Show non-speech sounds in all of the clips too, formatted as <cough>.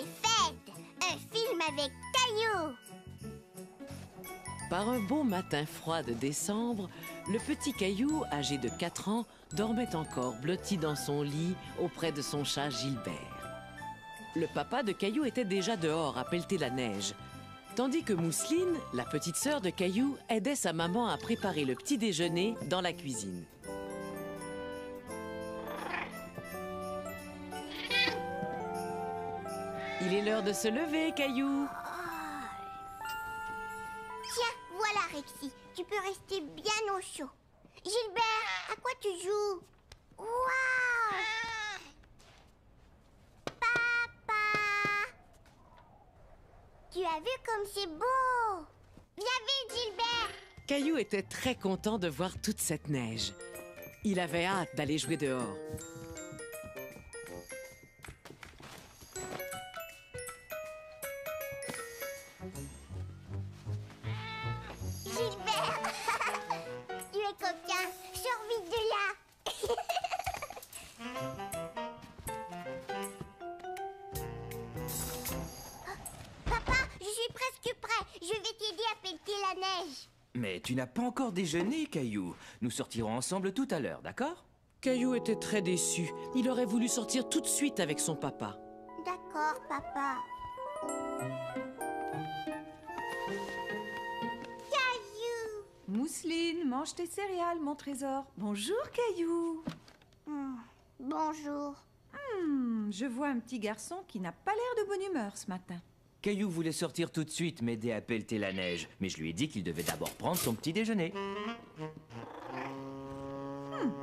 Un film avec Caillou Par un beau matin froid de décembre, le petit Caillou, âgé de 4 ans, dormait encore blotti dans son lit auprès de son chat Gilbert. Le papa de Caillou était déjà dehors à pelleter la neige, tandis que Mousseline, la petite sœur de Caillou, aidait sa maman à préparer le petit déjeuner dans la cuisine. Il est l'heure de se lever, Caillou. Tiens, voilà Rexy, tu peux rester bien au chaud. Gilbert, à quoi tu joues? Waouh Papa Tu as vu comme c'est beau? Viens vite Gilbert Caillou était très content de voir toute cette neige. Il avait hâte d'aller jouer dehors. De là <laughs> Papa, je suis presque prêt. Je vais t'aider à pelleter la neige. Mais tu n'as pas encore déjeuné, Caillou. Nous sortirons ensemble tout à l'heure, d'accord? Caillou était très déçu. Il aurait voulu sortir tout de suite avec son papa. D'accord, papa. Mousseline, mange tes céréales, mon trésor. Bonjour, Caillou. Hmm, Bonjour. Hmm, je vois un petit garçon qui n'a pas l'air de bonne humeur ce matin. Caillou voulait sortir tout de suite m'aider à pelleter la neige, mais je lui ai dit qu'il devait d'abord prendre son petit déjeuner. Hmm,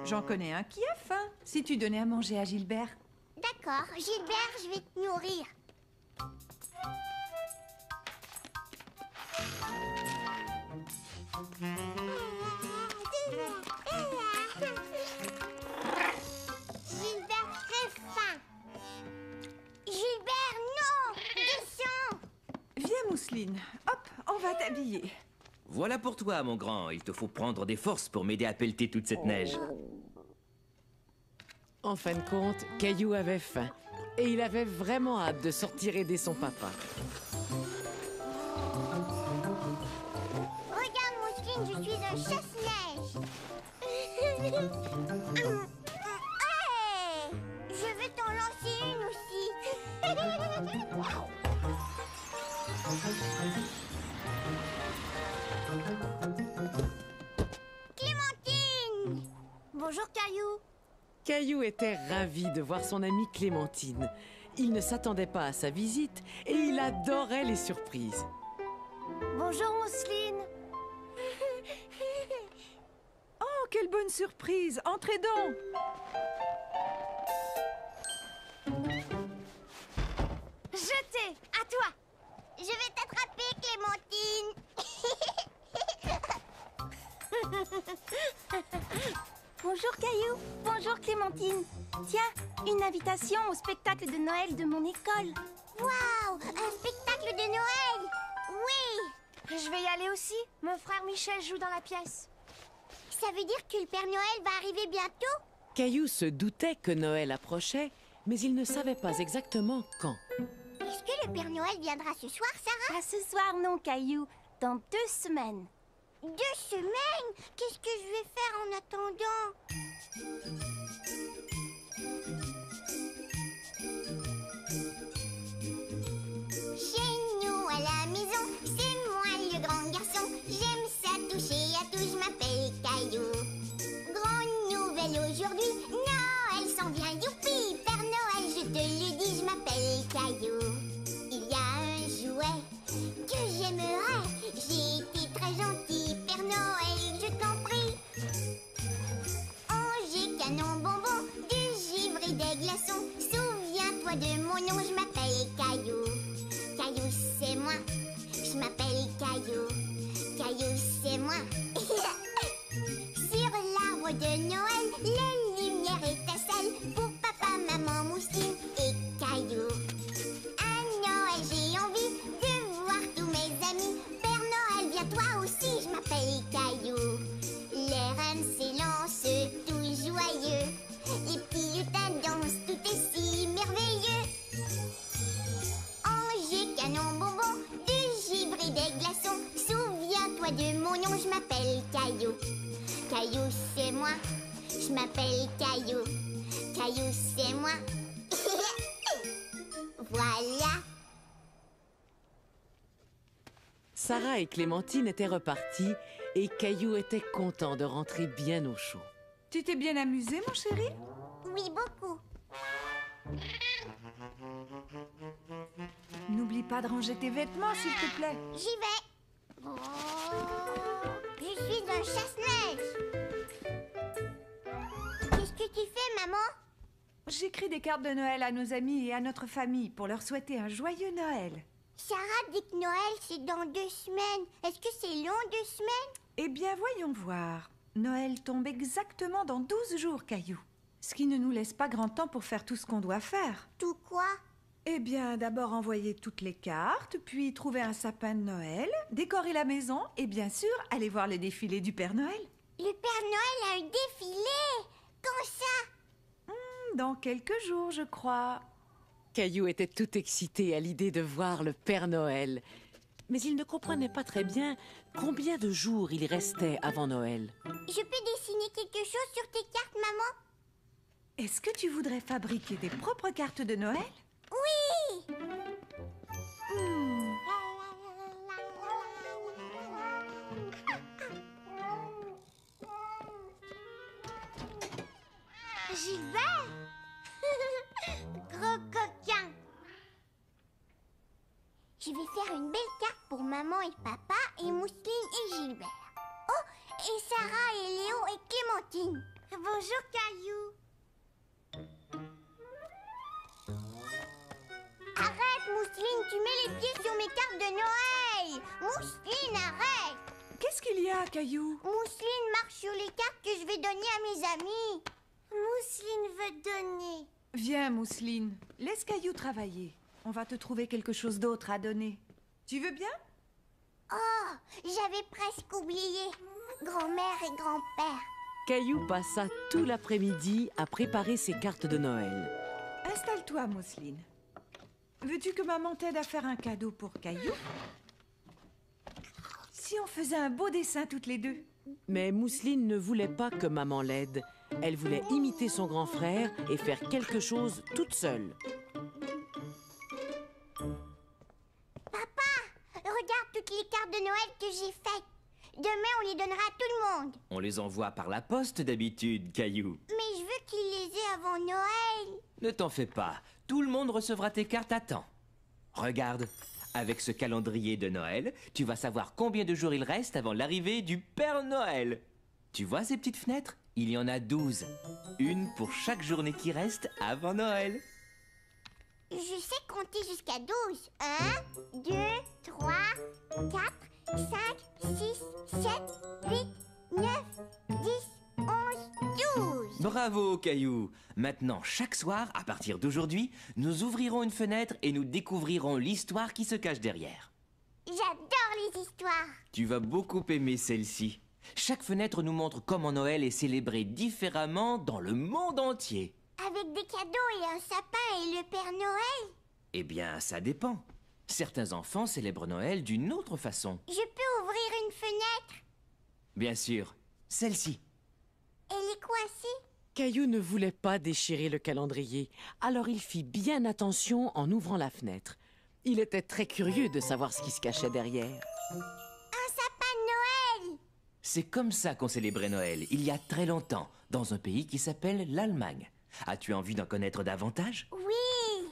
J'en connais un qui a faim. Si tu donnais à manger à Gilbert. D'accord, Gilbert, je vais te nourrir. Hop, on va t'habiller. Voilà pour toi, mon grand. Il te faut prendre des forces pour m'aider à pelleter toute cette neige. En fin de compte, Caillou avait faim. Et il avait vraiment hâte de sortir aider son papa. Regarde, Mousseline, je suis un chasse-neige. <laughs> Caillou était ravi de voir son amie Clémentine. Il ne s'attendait pas à sa visite et il adorait les surprises. Bonjour, Mousseline. <laughs> Oh, quelle bonne surprise. Entrez donc. Jeté, à toi. Je vais t'attraper, Clémentine. <laughs> Bonjour Caillou, bonjour Clémentine. Tiens, une invitation au spectacle de Noël de mon école. Waouh, un spectacle de Noël. Oui. Je vais y aller aussi. Mon frère Michel joue dans la pièce. Ça veut dire que le Père Noël va arriver bientôt? Caillou se doutait que Noël approchait, mais il ne savait pas exactement quand. Est-ce que le Père Noël viendra ce soir, Sarah? Pas ce soir non Caillou, dans deux semaines. Deux semaines Qu'est-ce que je vais faire en attendant? Chez nous à la maison, c'est moi le grand garçon. J'aime ça toucher à tout, je m'appelle Caillou. Grande nouvelle aujourd'hui, Noël s'en vient, youpi et Clémentine étaient reparties et Caillou était content de rentrer bien au chaud. Tu t'es bien amusé, mon chéri? Oui, beaucoup. N'oublie pas de ranger tes vêtements, s'il te plaît. J'y vais. Oh, je suis un chasse-neige. Qu'est-ce que tu fais, maman? J'écris des cartes de Noël à nos amis et à notre famille pour leur souhaiter un joyeux Noël. Sarah dit que Noël, c'est dans deux semaines. Est-ce que c'est long, deux semaines? Eh bien, voyons voir. Noël tombe exactement dans 12 jours, Caillou. Ce qui ne nous laisse pas grand temps pour faire tout ce qu'on doit faire. Tout quoi? Eh bien, d'abord envoyer toutes les cartes, puis trouver un sapin de Noël, décorer la maison et bien sûr aller voir le défilé du Père Noël. Le Père Noël a un défilé Quand ça? Dans quelques jours, je crois. Caillou était tout excité à l'idée de voir le Père Noël. Mais il ne comprenait pas très bien combien de jours il restait avant Noël. Je peux dessiner quelque chose sur tes cartes, maman? Est-ce que tu voudrais fabriquer tes propres cartes de Noël? Oui Hmm, J'y vais Je vais faire une belle carte pour maman et papa et Mousseline et Gilbert. Oh, et Sarah et Léo et Clémentine. Bonjour Caillou. Arrête Mousseline, tu mets les pieds sur mes cartes de Noël. Mousseline, arrête. Qu'est-ce qu'il y a, Caillou? Mousseline marche sur les cartes que je vais donner à mes amis. Mousseline veut donner. Viens, Mousseline. Laisse Caillou travailler. On va te trouver quelque chose d'autre à donner. Tu veux bien? Oh, j'avais presque oublié. Grand-mère et grand-père. Caillou passa tout l'après-midi à préparer ses cartes de Noël. Installe-toi, Mousseline. Veux-tu que maman t'aide à faire un cadeau pour Caillou? Si on faisait un beau dessin toutes les deux Mais Mousseline ne voulait pas que maman l'aide. Elle voulait imiter son grand frère et faire quelque chose toute seule. Regarde toutes les cartes de Noël que j'ai faites. Demain, on les donnera à tout le monde. On les envoie par la poste d'habitude, Caillou. Mais je veux qu'ils les aient avant Noël. Ne t'en fais pas, tout le monde recevra tes cartes à temps. Regarde, avec ce calendrier de Noël, tu vas savoir combien de jours il reste avant l'arrivée du Père Noël. Tu vois ces petites fenêtres? Il y en a 12. Une pour chaque journée qui reste avant Noël. Je sais compter jusqu'à 12. 1, 2, 3, 4, 5, 6, 7, 8, 9, 10, 11, 12. Bravo, Caillou Maintenant, chaque soir, à partir d'aujourd'hui, nous ouvrirons une fenêtre et nous découvrirons l'histoire qui se cache derrière. J'adore les histoires. Tu vas beaucoup aimer celle-ci. Chaque fenêtre nous montre comment Noël est célébré différemment dans le monde entier. Avec des cadeaux et un sapin et le Père Noël. Eh bien, ça dépend. Certains enfants célèbrent Noël d'une autre façon. Je peux ouvrir une fenêtre? Bien sûr, celle-ci. Elle est coincée? Caillou ne voulait pas déchirer le calendrier, alors il fit bien attention en ouvrant la fenêtre. Il était très curieux de savoir ce qui se cachait derrière. Un sapin de Noël. C'est comme ça qu'on célébrait Noël, il y a très longtemps, dans un pays qui s'appelle l'Allemagne. As-tu envie d'en connaître davantage? Oui.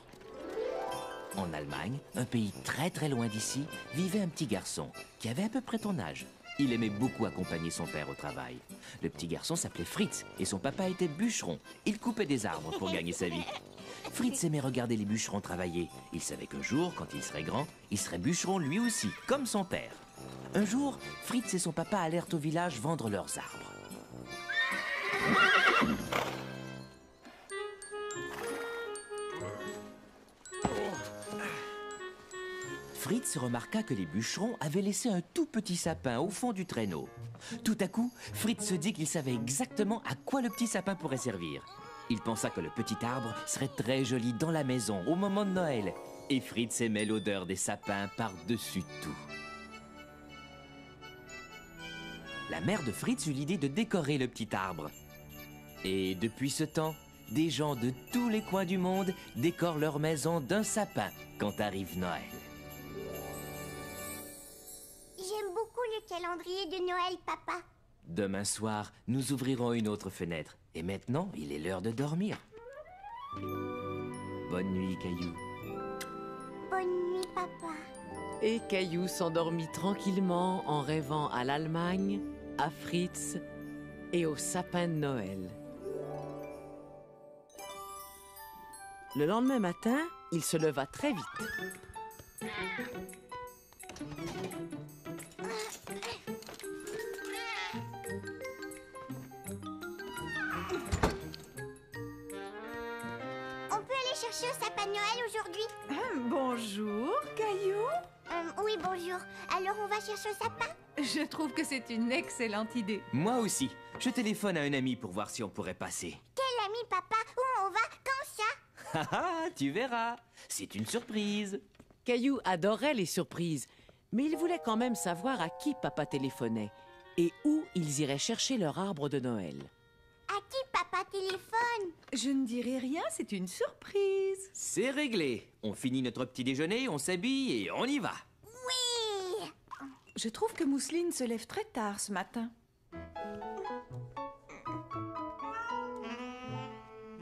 En Allemagne, un pays très très loin d'ici, vivait un petit garçon qui avait à peu près ton âge. Il aimait beaucoup accompagner son père au travail. Le petit garçon s'appelait Fritz et son papa était bûcheron. Il coupait des arbres pour gagner sa vie. Fritz aimait regarder les bûcherons travailler. Il savait qu'un jour, quand il serait grand, il serait bûcheron lui aussi, comme son père. Un jour, Fritz et son papa allèrent au village vendre leurs arbres. Fritz remarqua que les bûcherons avaient laissé un tout petit sapin au fond du traîneau. Tout à coup, Fritz se dit qu'il savait exactement à quoi le petit sapin pourrait servir. Il pensa que le petit arbre serait très joli dans la maison au moment de Noël. Et Fritz aimait l'odeur des sapins par-dessus tout. la mère de Fritz eut l'idée de décorer le petit arbre. Et depuis ce temps, des gens de tous les coins du monde décorent leur maison d'un sapin quand arrive Noël. Calendrier de Noël, papa. Demain soir, nous ouvrirons une autre fenêtre. Et maintenant, il est l'heure de dormir. Bonne nuit, Caillou. Bonne nuit, papa. Et Caillou s'endormit tranquillement en rêvant à l'Allemagne, à Fritz et au sapin de Noël. Le lendemain matin, il se leva très vite. Chercher au sapin de Noël aujourd'hui Hum, bonjour, Caillou. Euh, Oui, bonjour. Alors on va chercher au sapin? Je trouve que c'est une excellente idée. Moi aussi. Je téléphone à un ami pour voir si on pourrait passer. Quel ami, papa? Où on va? Quand ça? Ah ah, tu verras. C'est une surprise. Caillou adorait les surprises, mais il voulait quand même savoir à qui papa téléphonait et où ils iraient chercher leur arbre de Noël. À qui papa téléphone Je ne dirai rien, c'est une surprise. C'est réglé. On finit notre petit déjeuner, on s'habille et on y va. Oui Je trouve que Mousseline se lève très tard ce matin.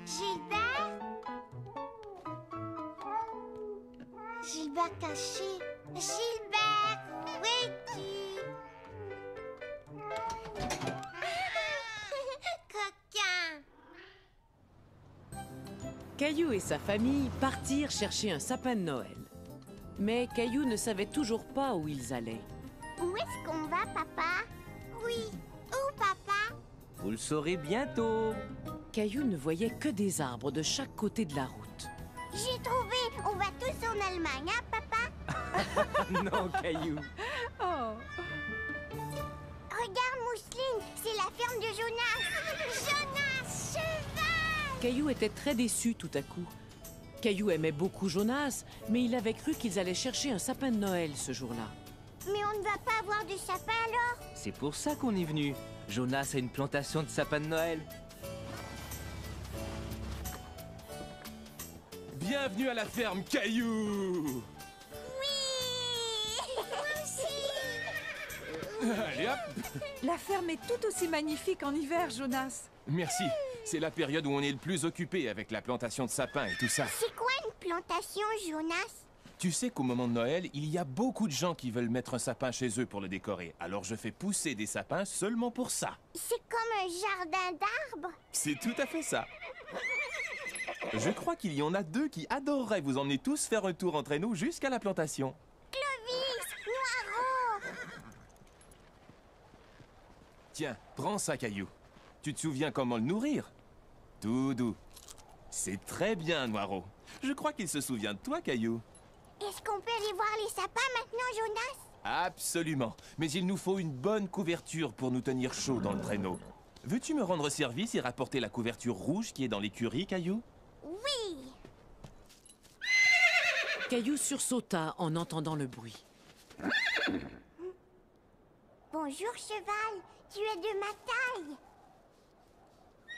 Gilbert? Gilbert caché. Gilbert, où es-tu? Caillou et sa famille partirent chercher un sapin de Noël. Mais Caillou ne savait toujours pas où ils allaient. Où est-ce qu'on va, papa? Oui. Où, papa? Vous le saurez bientôt. Caillou ne voyait que des arbres de chaque côté de la route. J'ai trouvé. On va tous en Allemagne, hein, papa? <laughs> Non, Caillou. Oh, Regarde, Mousseline, c'est la ferme de Jonas. Jonas, Caillou était très déçu tout à coup. Caillou aimait beaucoup Jonas, mais il avait cru qu'ils allaient chercher un sapin de Noël ce jour-là. Mais on ne va pas avoir de sapin alors? C'est pour ça qu'on est venu. Jonas a une plantation de sapins de Noël. Bienvenue à la ferme Caillou Oui Moi aussi Allez hop la ferme est tout aussi magnifique en hiver, Jonas. Merci. C'est la période où on est le plus occupé avec la plantation de sapins et tout ça. C'est quoi une plantation, Jonas? Tu sais qu'au moment de Noël, il y a beaucoup de gens qui veulent mettre un sapin chez eux pour le décorer. Alors je fais pousser des sapins seulement pour ça. C'est comme un jardin d'arbres? C'est tout à fait ça. Je crois qu'il y en a deux qui adoreraient vous emmener tous faire un tour entre nous jusqu'à la plantation. Clovis Noiro Tiens, prends ça, Caillou. Tu te souviens comment le nourrir? Tout doux. C'est très bien, Noiro. Je crois qu'il se souvient de toi, Caillou. Est-ce qu'on peut aller voir les sapins maintenant, Jonas? Absolument. Mais il nous faut une bonne couverture pour nous tenir chaud dans le traîneau. Veux-tu me rendre service et rapporter la couverture rouge qui est dans l'écurie, Caillou? Oui Caillou sursauta en entendant le bruit. Bonjour, cheval. Tu es de ma taille.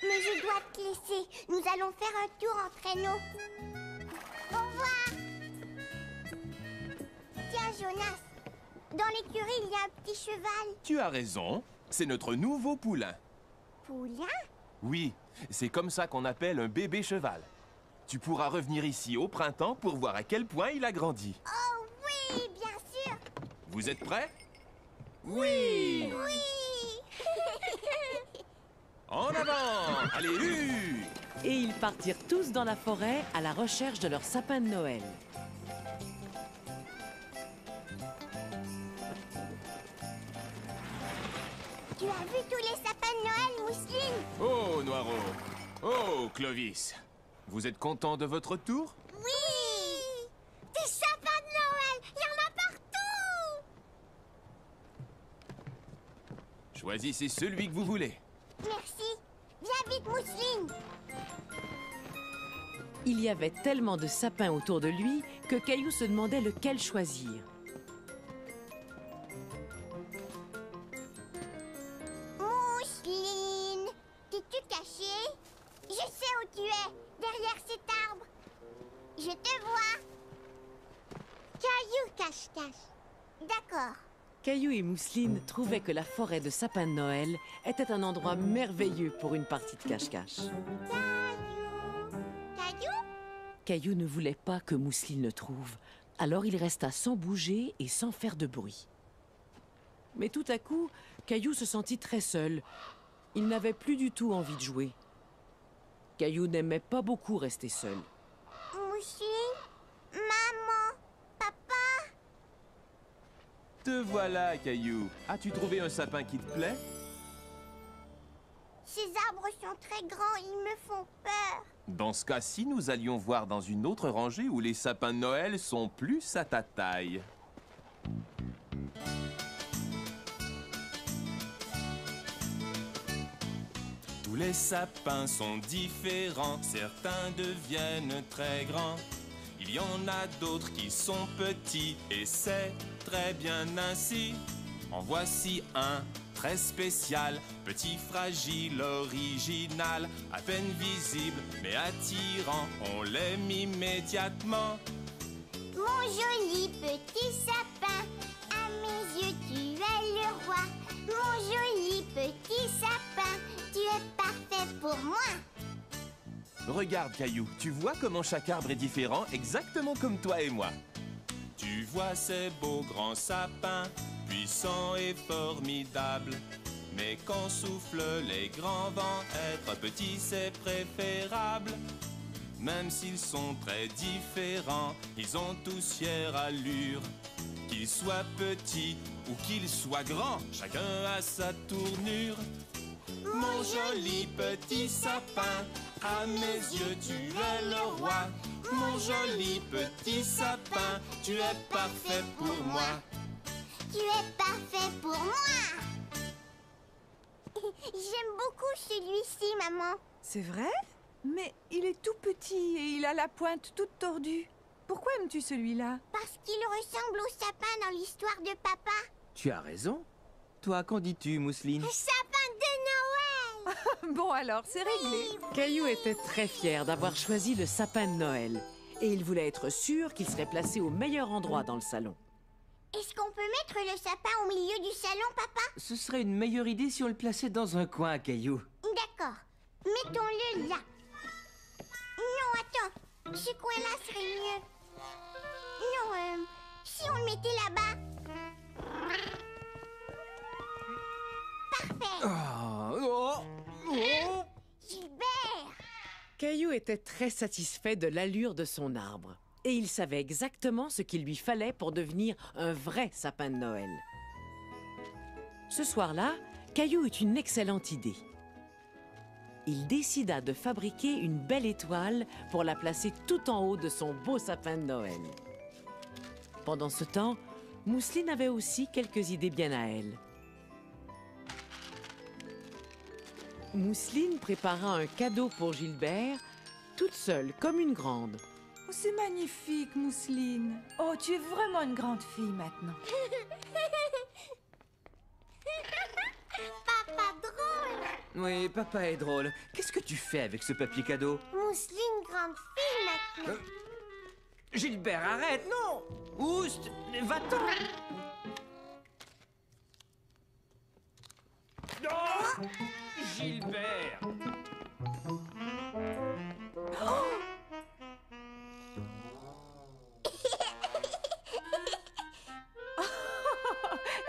Mais je dois te laisser. Nous allons faire un tour en traîneau. Au revoir. Tiens, Jonas. Dans l'écurie, il y a un petit cheval. Tu as raison. C'est notre nouveau poulain. Poulain? Oui, c'est comme ça qu'on appelle un bébé cheval. Tu pourras revenir ici au printemps pour voir à quel point il a grandi. Oh oui, bien sûr. Vous êtes prêts? Oui Oui. En avant Allez, Et ils partirent tous dans la forêt à la recherche de leur sapin de Noël. tu as vu tous les sapins de Noël, Mousseline? Oh, Noiro Oh, Clovis Vous êtes content de votre tour? Oui. Des sapins de Noël. Il y en a partout. Choisissez celui que vous voulez. Merci. Viens vite, Mousseline. Il y avait tellement de sapins autour de lui que Caillou se demandait lequel choisir. Mousseline, t'es-tu cachée Je sais où tu es, derrière cet arbre. Je te vois. Caillou cache-cache. D'accord. Caillou et Mousseline trouvaient que la forêt de sapin de Noël était un endroit merveilleux pour une partie de cache-cache. Caillou. Caillou Caillou ne voulait pas que Mousseline le trouve, alors il resta sans bouger et sans faire de bruit. Mais tout à coup, Caillou se sentit très seul. Il n'avait plus du tout envie de jouer. Caillou n'aimait pas beaucoup rester seul. Mousseline Maman Papa Te voilà, Caillou. As-tu trouvé un sapin qui te plaît? Ces arbres sont très grands, ils me font peur. Dans ce cas-ci, nous allions voir dans une autre rangée où les sapins de Noël sont plus à ta taille. Tous les sapins sont différents, certains deviennent très grands. Il y en a d'autres qui sont petits et c'est très bien ainsi. En voici un très spécial, petit, fragile, original, à peine visible mais attirant. On l'aime immédiatement. Mon joli petit sapin, à mes yeux tu es le roi. Mon joli petit sapin, tu es parfait pour moi. Regarde, Caillou, tu vois comment chaque arbre est différent, exactement comme toi et moi. Tu vois ces beaux grands sapins, puissants et formidables. Mais quand soufflent les grands vents, être petit c'est préférable. Même s'ils sont très différents, ils ont tous fière allure. Qu'ils soient petits ou qu'ils soient grands, chacun a sa tournure. Mon joli petit sapin, à mes yeux tu es le roi. Mon joli petit sapin, tu es parfait pour moi. Tu es parfait pour moi. <laughs> J'aime beaucoup celui-ci, maman. C'est vrai? Mais il est tout petit et il a la pointe toute tordue. Pourquoi aimes-tu celui-là? Parce qu'il ressemble au sapin dans l'histoire de papa. Tu as raison. Toi, qu'en dis-tu, Mousseline Sapin de Noël <laughs> Bon alors, c'est réglé. Caillou était très fier d'avoir choisi le sapin de Noël. Et il voulait être sûr qu'il serait placé au meilleur endroit dans le salon. Est-ce qu'on peut mettre le sapin au milieu du salon, papa? Ce serait une meilleure idée si on le plaçait dans un coin, Caillou. D'accord. Mettons-le là. Non, attends. Ce coin-là serait mieux. Non, euh, si on le mettait là-bas. Parfait. Oh, oh, <gasps> oh. Gilbert Caillou était très satisfait de l'allure de son arbre. Et il savait exactement ce qu'il lui fallait pour devenir un vrai sapin de Noël. Ce soir-là, Caillou eut une excellente idée. Il décida de fabriquer une belle étoile pour la placer tout en haut de son beau sapin de Noël. Pendant ce temps, Mousseline avait aussi quelques idées bien à elle. Mousseline prépara un cadeau pour Gilbert, toute seule comme une grande. Oh, c'est magnifique, Mousseline. Oh, tu es vraiment une grande fille maintenant. <laughs> Papa drôle Oui, papa est drôle. Qu'est-ce que tu fais avec ce papier cadeau? Mousseline grande fille maintenant. Gilbert, arrête, non Oust, va-t'en Non Gilbert <laughs>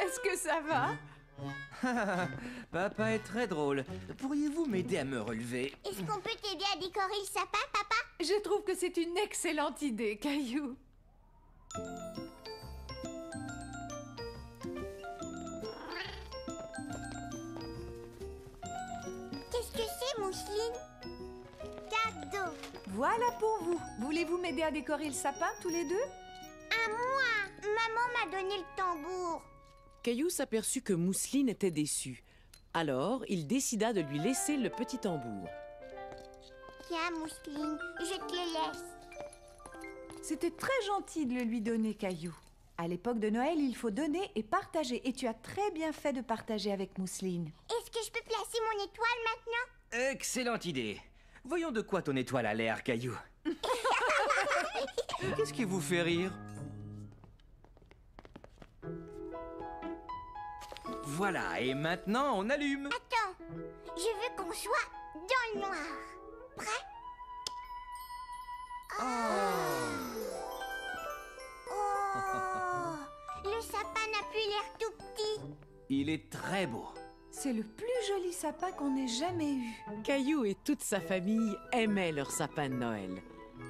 Est-ce que ça va? <laughs> Papa est très drôle. Pourriez-vous m'aider à me relever? Est-ce qu'on peut t'aider à décorer le sapin, papa? Je trouve que c'est une excellente idée, Caillou. Mousseline Cadeau. Voilà pour vous. Voulez-vous m'aider à décorer le sapin tous les deux? À moi Maman m'a donné le tambour. Caillou s'aperçut que Mousseline était déçue. Alors, il décida de lui laisser le petit tambour. Tiens, Mousseline, je te le laisse. C'était très gentil de le lui donner, Caillou. À l'époque de Noël, il faut donner et partager. Et tu as très bien fait de partager avec Mousseline. Est-ce que je peux placer mon étoile maintenant? Excellente idée. Voyons de quoi ton étoile a l'air, Caillou. <laughs> Qu'est-ce qui vous fait rire Voilà, et maintenant on allume. Attends, je veux qu'on soit dans le noir. Prêt? Oh Le sapin n'a plus l'air tout petit. Il est très beau. C'est le plus joli sapin qu'on ait jamais eu. Caillou et toute sa famille aimaient leur sapin de Noël.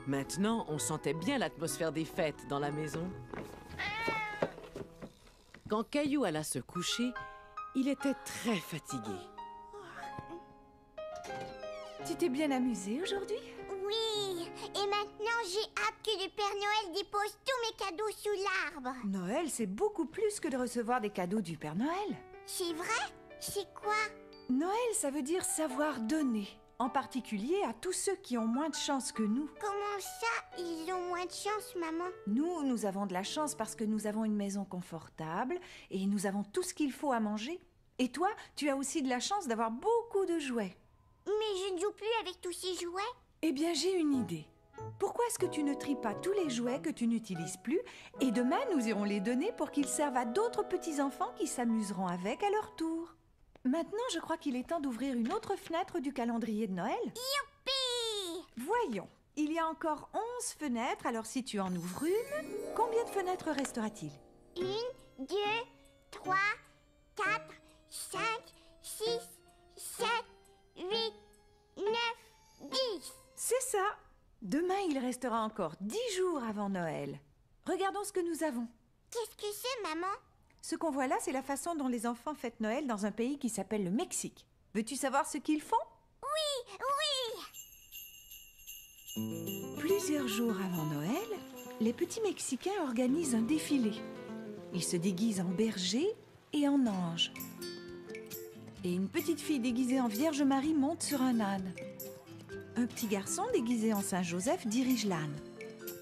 Maintenant, on sentait bien l'atmosphère des fêtes dans la maison. Quand Caillou alla se coucher, il était très fatigué. Tu t'es bien amusé aujourd'hui? Oui, et maintenant j'ai hâte que le Père Noël dépose tous mes cadeaux sous l'arbre. Noël, c'est beaucoup plus que de recevoir des cadeaux du Père Noël. C'est vrai? C'est quoi? Noël, ça veut dire savoir donner, en particulier à tous ceux qui ont moins de chance que nous. Comment ça, ils ont moins de chance, maman? Nous, nous avons de la chance parce que nous avons une maison confortable et nous avons tout ce qu'il faut à manger. Et toi, tu as aussi de la chance d'avoir beaucoup de jouets. Mais je ne joue plus avec tous ces jouets. Eh bien, j'ai une idée. Pourquoi est-ce que tu ne tries pas tous les jouets que tu n'utilises plus et demain nous irons les donner pour qu'ils servent à d'autres petits-enfants qui s'amuseront avec à leur tour? Maintenant, je crois qu'il est temps d'ouvrir une autre fenêtre du calendrier de Noël. Youpi Voyons, il y a encore 11 fenêtres, alors si tu en ouvres une, combien de fenêtres restera-t-il? Une, deux, trois, quatre, cinq, six, sept, huit, neuf, dix. C'est ça Demain, il restera encore 10 jours avant Noël. Regardons ce que nous avons. Qu'est-ce que c'est, maman? Ce qu'on voit là, c'est la façon dont les enfants fêtent Noël dans un pays qui s'appelle le Mexique. Veux-tu savoir ce qu'ils font? Oui, oui Plusieurs jours avant Noël, les petits Mexicains organisent un défilé. Ils se déguisent en berger et en ange. Et une petite fille déguisée en Vierge Marie monte sur un âne. Un petit garçon déguisé en Saint Joseph dirige l'âne.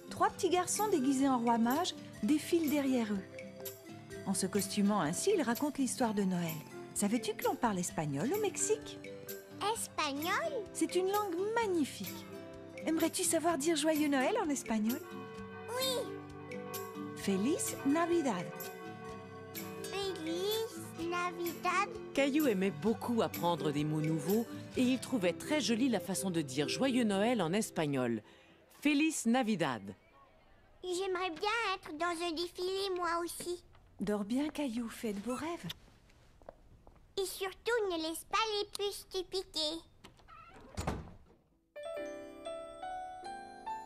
Trois petits garçons déguisés en roi mage défilent derrière eux. En se costumant ainsi, ils racontent l'histoire de Noël. Savais-tu que l'on parle espagnol au Mexique? Espagnol? C'est une langue magnifique. Aimerais-tu savoir dire joyeux Noël en espagnol? Oui Feliz Navidad. Feliz Navidad Caillou aimait beaucoup apprendre des mots nouveaux et il trouvait très jolie la façon de dire Joyeux Noël en espagnol. Feliz Navidad. J'aimerais bien être dans un défilé, moi aussi. Dors bien, Caillou, fais de beaux rêves. Et surtout, ne laisse pas les puces te piquer.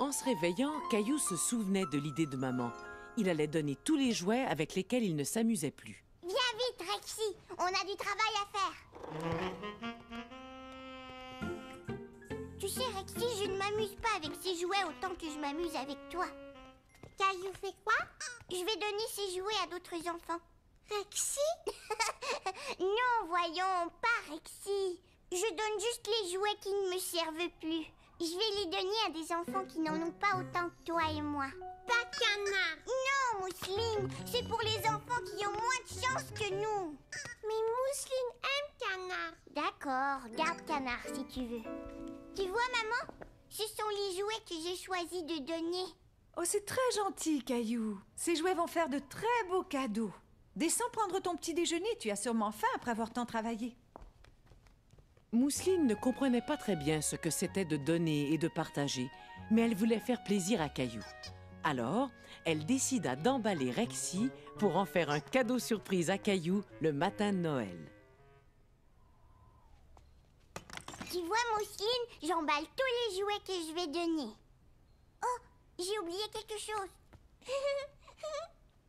En se réveillant, Caillou se souvenait de l'idée de maman. Il allait donner tous les jouets avec lesquels il ne s'amusait plus. Viens vite, Rexy On a du travail à faire Tu sais, Rexy, je ne m'amuse pas avec ces jouets autant que je m'amuse avec toi. Caillou fait quoi Je vais donner ces jouets à d'autres enfants. Rexy <laughs> Non, voyons, pas Rexy. Je donne juste les jouets qui ne me servent plus. Je vais les donner à des enfants qui n'en ont pas autant que toi et moi. Pas canard Non, Mousseline, c'est pour les enfants qui ont moins de chance que nous. Mais Mousseline aime canard. D'accord, garde canard si tu veux. Tu vois, maman Ce sont les jouets que j'ai choisi de donner. Oh, c'est très gentil, Caillou. Ces jouets vont faire de très beaux cadeaux. Descends prendre ton petit déjeuner, tu as sûrement faim après avoir tant travaillé. Mousseline ne comprenait pas très bien ce que c'était de donner et de partager, mais elle voulait faire plaisir à Caillou. Alors, elle décida d'emballer Rexy pour en faire un cadeau surprise à Caillou le matin de Noël. Tu vois, Mousseline, j'emballe tous les jouets que je vais donner. Oh, j'ai oublié quelque chose. <laughs>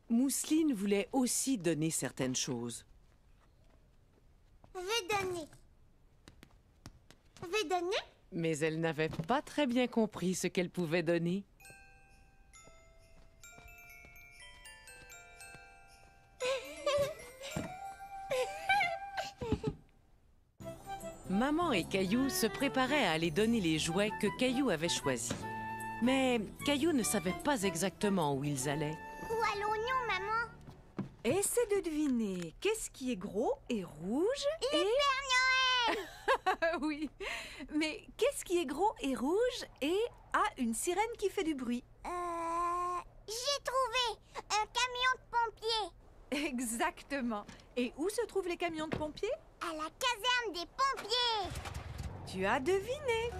Mousseline voulait aussi donner certaines choses. vais donner. vais donner? Mais elle n'avait pas très bien compris ce qu'elle pouvait donner. <laughs> Maman et Caillou se préparaient à aller donner les jouets que Caillou avait choisis. Mais Caillou ne savait pas exactement où ils allaient. Où allons-nous, maman? Essaie de deviner qu'est-ce qui est gros et rouge et... Père Noël <laughs> oui, mais qu'est-ce qui est gros et rouge et a une sirène qui fait du bruit? Euh... J'ai trouvé un camion de pompiers Exactement. Et où se trouvent les camions de pompiers? À la caserne des pompiers. Tu as deviné.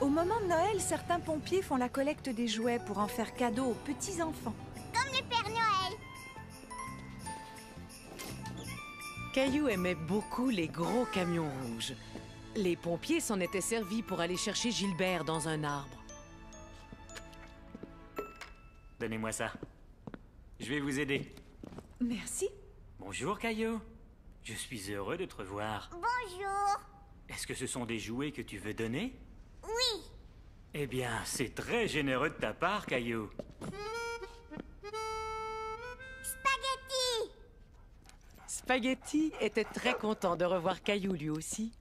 Au moment de Noël, certains pompiers font la collecte des jouets pour en faire cadeau aux petits-enfants. Comme le Père Noël. Caillou aimait beaucoup les gros camions rouges. Les pompiers s'en étaient servis pour aller chercher Gilbert dans un arbre. Donnez-moi ça. Je vais vous aider. Merci. Bonjour, Caillou. Je suis heureux de te revoir. Bonjour. Est-ce que ce sont des jouets que tu veux donner? Oui. Eh bien, c'est très généreux de ta part, Caillou. Spaghetti. Spaghetti était très content de revoir Caillou lui aussi.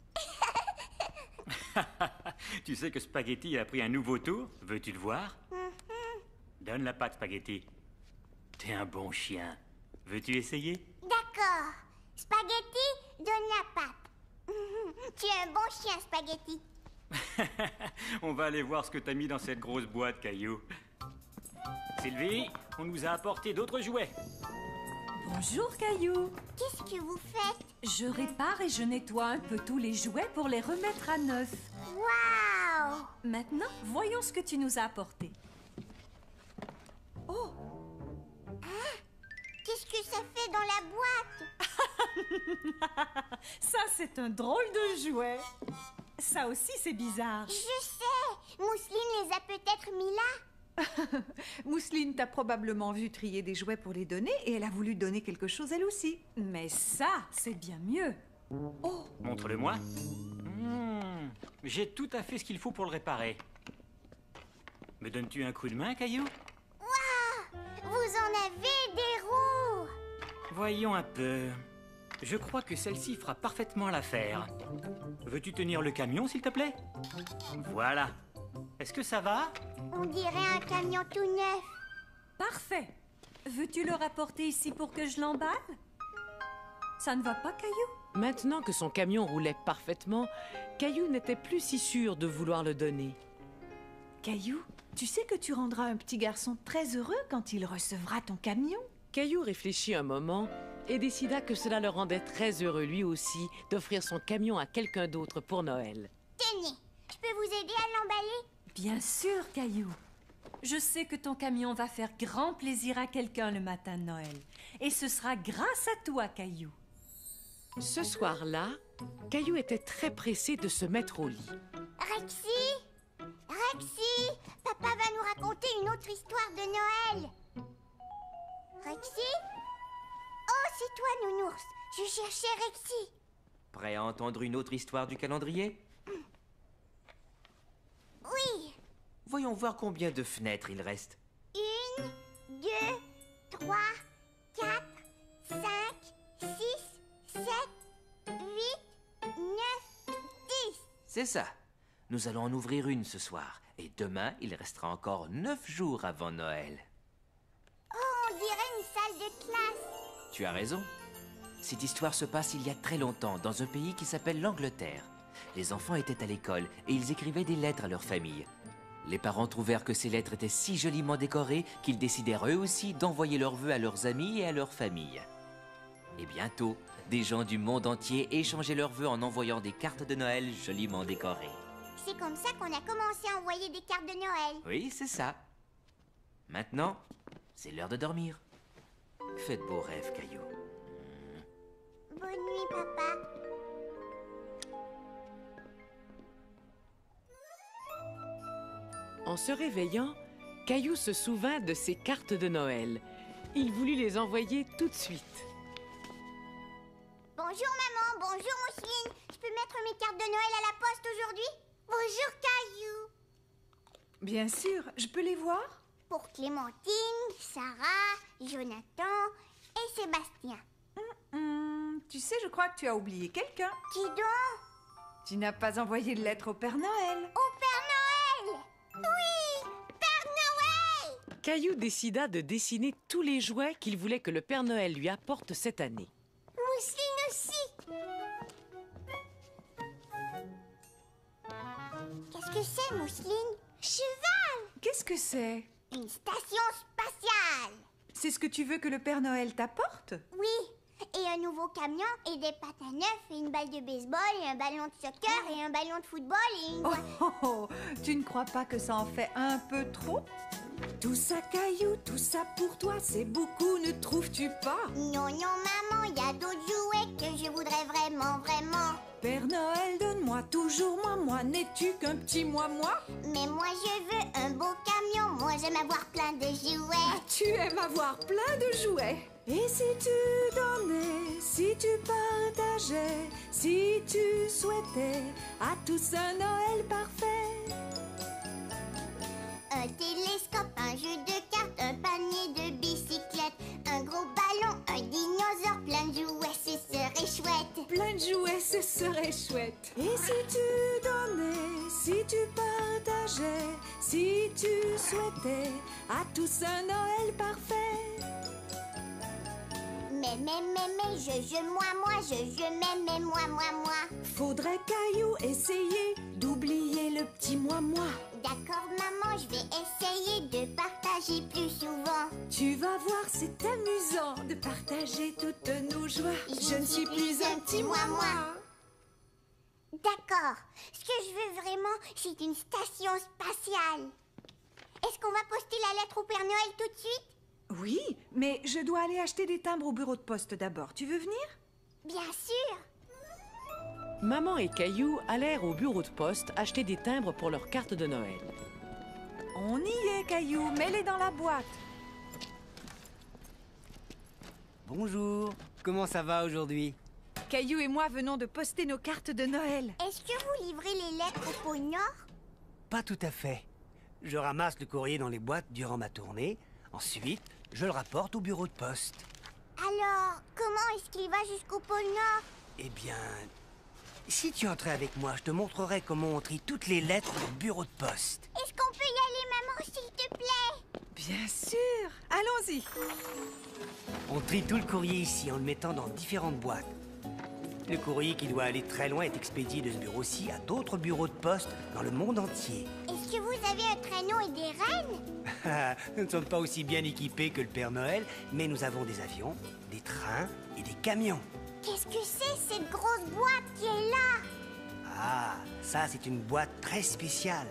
<laughs> tu sais que Spaghetti a pris un nouveau tour Veux-tu le voir? Donne la patte, Spaghetti. T'es un bon chien. Veux-tu essayer? D'accord. Spaghetti, donne la patte. <laughs> tu es un bon chien, Spaghetti. <laughs> On va aller voir ce que t'as mis dans cette grosse boîte, Caillou. Sylvie, on nous a apporté d'autres jouets. Bonjour Caillou. Qu'est-ce que vous faites? Je répare et je nettoie un peu tous les jouets pour les remettre à neuf. Waouh Maintenant, voyons ce que tu nous as apporté. Oh Hein? Qu'est-ce que ça fait dans la boîte? <laughs> Ça, c'est un drôle de jouet. Ça aussi, c'est bizarre. Je sais Mousseline les a peut-être mis là <laughs> Mousseline t'a probablement vu trier des jouets pour les donner et elle a voulu donner quelque chose elle aussi. Mais ça, c'est bien mieux. Oh, Montre-le-moi. Hmm, J'ai tout à fait ce qu'il faut pour le réparer. Me donnes-tu un coup de main, Caillou? Waouh Vous en avez des roues Voyons un peu. Je crois que celle-ci fera parfaitement l'affaire. Veux-tu tenir le camion, s'il te plaît? Voilà. Est-ce que ça va? On dirait un camion tout neuf. Parfait. Veux-tu le rapporter ici pour que je l'emballe? Ça ne va pas, Caillou? Maintenant que son camion roulait parfaitement, Caillou n'était plus si sûr de vouloir le donner. Caillou, tu sais que tu rendras un petit garçon très heureux quand il recevra ton camion? Caillou réfléchit un moment et décida que cela le rendait très heureux lui aussi d'offrir son camion à quelqu'un d'autre pour Noël. Tenez, je peux vous aider à l'emballer? Bien sûr, Caillou. Je sais que ton camion va faire grand plaisir à quelqu'un le matin de Noël. Et ce sera grâce à toi, Caillou. Ce soir-là, Caillou était très pressé de se mettre au lit. Rexy? Rexy? Papa va nous raconter une autre histoire de Noël Rexy? Oh, c'est toi, Nounours Je cherchais Rexy Prêt à entendre une autre histoire du calendrier? Oui Voyons voir combien de fenêtres il reste. Une, deux, trois, quatre, cinq, six, sept, huit, neuf, dix C'est ça. Nous allons en ouvrir une ce soir. Et demain, il restera encore neuf jours avant Noël. On dirait une salle de classe Tu as raison. Cette histoire se passe il y a très longtemps, dans un pays qui s'appelle l'Angleterre. Les enfants étaient à l'école et ils écrivaient des lettres à leur famille. Les parents trouvèrent que ces lettres étaient si joliment décorées qu'ils décidèrent eux aussi d'envoyer leurs vœux à leurs amis et à leur famille. Et bientôt, des gens du monde entier échangeaient leurs vœux en envoyant des cartes de Noël joliment décorées. C'est comme ça qu'on a commencé à envoyer des cartes de Noël Oui, c'est ça. Maintenant, c'est l'heure de dormir. Faites beaux rêves, Caillou. Bonne nuit, papa En se réveillant, Caillou se souvint de ses cartes de Noël. Il voulut les envoyer tout de suite. Bonjour maman, bonjour Mousseline Je peux mettre mes cartes de Noël à la poste aujourd'hui? Bonjour Caillou Bien sûr, je peux les voir? Pour Clémentine, Sarah, Jonathan et Sébastien. Hmm, Tu sais, je crois que tu as oublié quelqu'un. Qui donc Tu n'as pas envoyé de lettre au Père Noël. Au Père Noël Oui Père Noël Caillou décida de dessiner tous les jouets qu'il voulait que le Père Noël lui apporte cette année. Mousseline aussi Qu'est-ce que c'est, Mousseline Cheval Qu'est-ce que c'est? Une station spatiale. C'est ce que tu veux que le Père Noël t'apporte? Oui, et un nouveau camion, et des patins neufs, et une balle de baseball, et un ballon de soccer, et un ballon de football, et une... oh, oh, oh, Tu ne crois pas que ça en fait un peu trop? Tout ça, Caillou, tout ça pour toi, c'est beaucoup, ne trouves-tu pas? Non, non, maman, il y a d'autres jouets que je voudrais vraiment, vraiment. Père Noël, donne-moi toujours moi, moi, n'es-tu qu'un petit moi-moi Mais moi, je veux un beau camion, moi, j'aime avoir plein de jouets. Ah, tu aimes avoir plein de jouets. Et si tu donnais, si tu partageais, si tu souhaitais à tous un Noël parfait? Un télescope, un jeu de cartes, un panier de bicyclettes, un gros ballon, un dinosaure, plein de jouets, ce serait chouette. Plein de jouets, ce serait chouette. Et si tu donnais, si tu partageais, si tu souhaitais à tous un Noël parfait Mais, mais, mais, mais, je, je, moi, moi, je, je, mais, mais, moi, moi, moi. Faudrait Caillou essayer d'oublier le petit moi-moi. D'accord, maman, je vais essayer de partager plus souvent. Tu vas voir, c'est amusant de partager toutes nos joies. Je ne suis plus un petit moi-moi. D'accord. Ce que je veux vraiment, c'est une station spatiale. Est-ce qu'on va poster la lettre au Père Noël tout de suite? Oui, mais je dois aller acheter des timbres au bureau de poste d'abord. Tu veux venir? Bien sûr. Maman et Caillou allèrent au bureau de poste acheter des timbres pour leur carte de Noël. On y est, Caillou. Mets-les dans la boîte. Bonjour, comment ça va aujourd'hui? Caillou et moi venons de poster nos cartes de Noël. Est-ce que vous livrez les lettres au pôle Nord Pas tout à fait. Je ramasse le courrier dans les boîtes durant ma tournée. Ensuite, je le rapporte au bureau de poste. Alors, comment est-ce qu'il va jusqu'au pôle Nord Eh bien, si tu entrais avec moi, je te montrerai comment on trie toutes les lettres au bureau de poste. Est-ce qu'on peut y aller, maman, s'il te plaît? Bien sûr. Allons-y. On trie tout le courrier ici en le mettant dans différentes boîtes. Le courrier qui doit aller très loin est expédié de ce bureau-ci à d'autres bureaux de poste dans le monde entier. Est-ce que vous avez un traîneau et des rennes <laughs> nous ne sommes pas aussi bien équipés que le Père Noël, mais nous avons des avions, des trains et des camions. Qu'est-ce que c'est, cette grosse boîte qui est là? Ah, ça c'est une boîte très spéciale.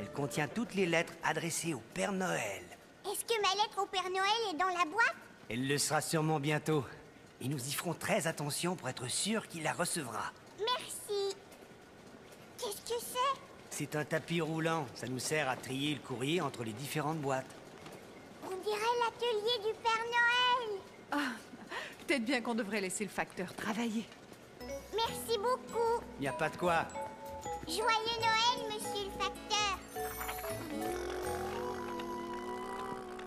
Elle contient toutes les lettres adressées au Père Noël. Est-ce que ma lettre au Père Noël est dans la boîte? Elle le sera sûrement bientôt. Et nous y ferons très attention pour être sûr qu'il la recevra. Merci. Qu'est-ce que c'est? C'est un tapis roulant. Ça nous sert à trier le courrier entre les différentes boîtes. On dirait l'atelier du Père Noël. Ah, peut-être bien qu'on devrait laisser le facteur travailler. Merci beaucoup. Il n'y a pas de quoi. Joyeux Noël, monsieur le facteur.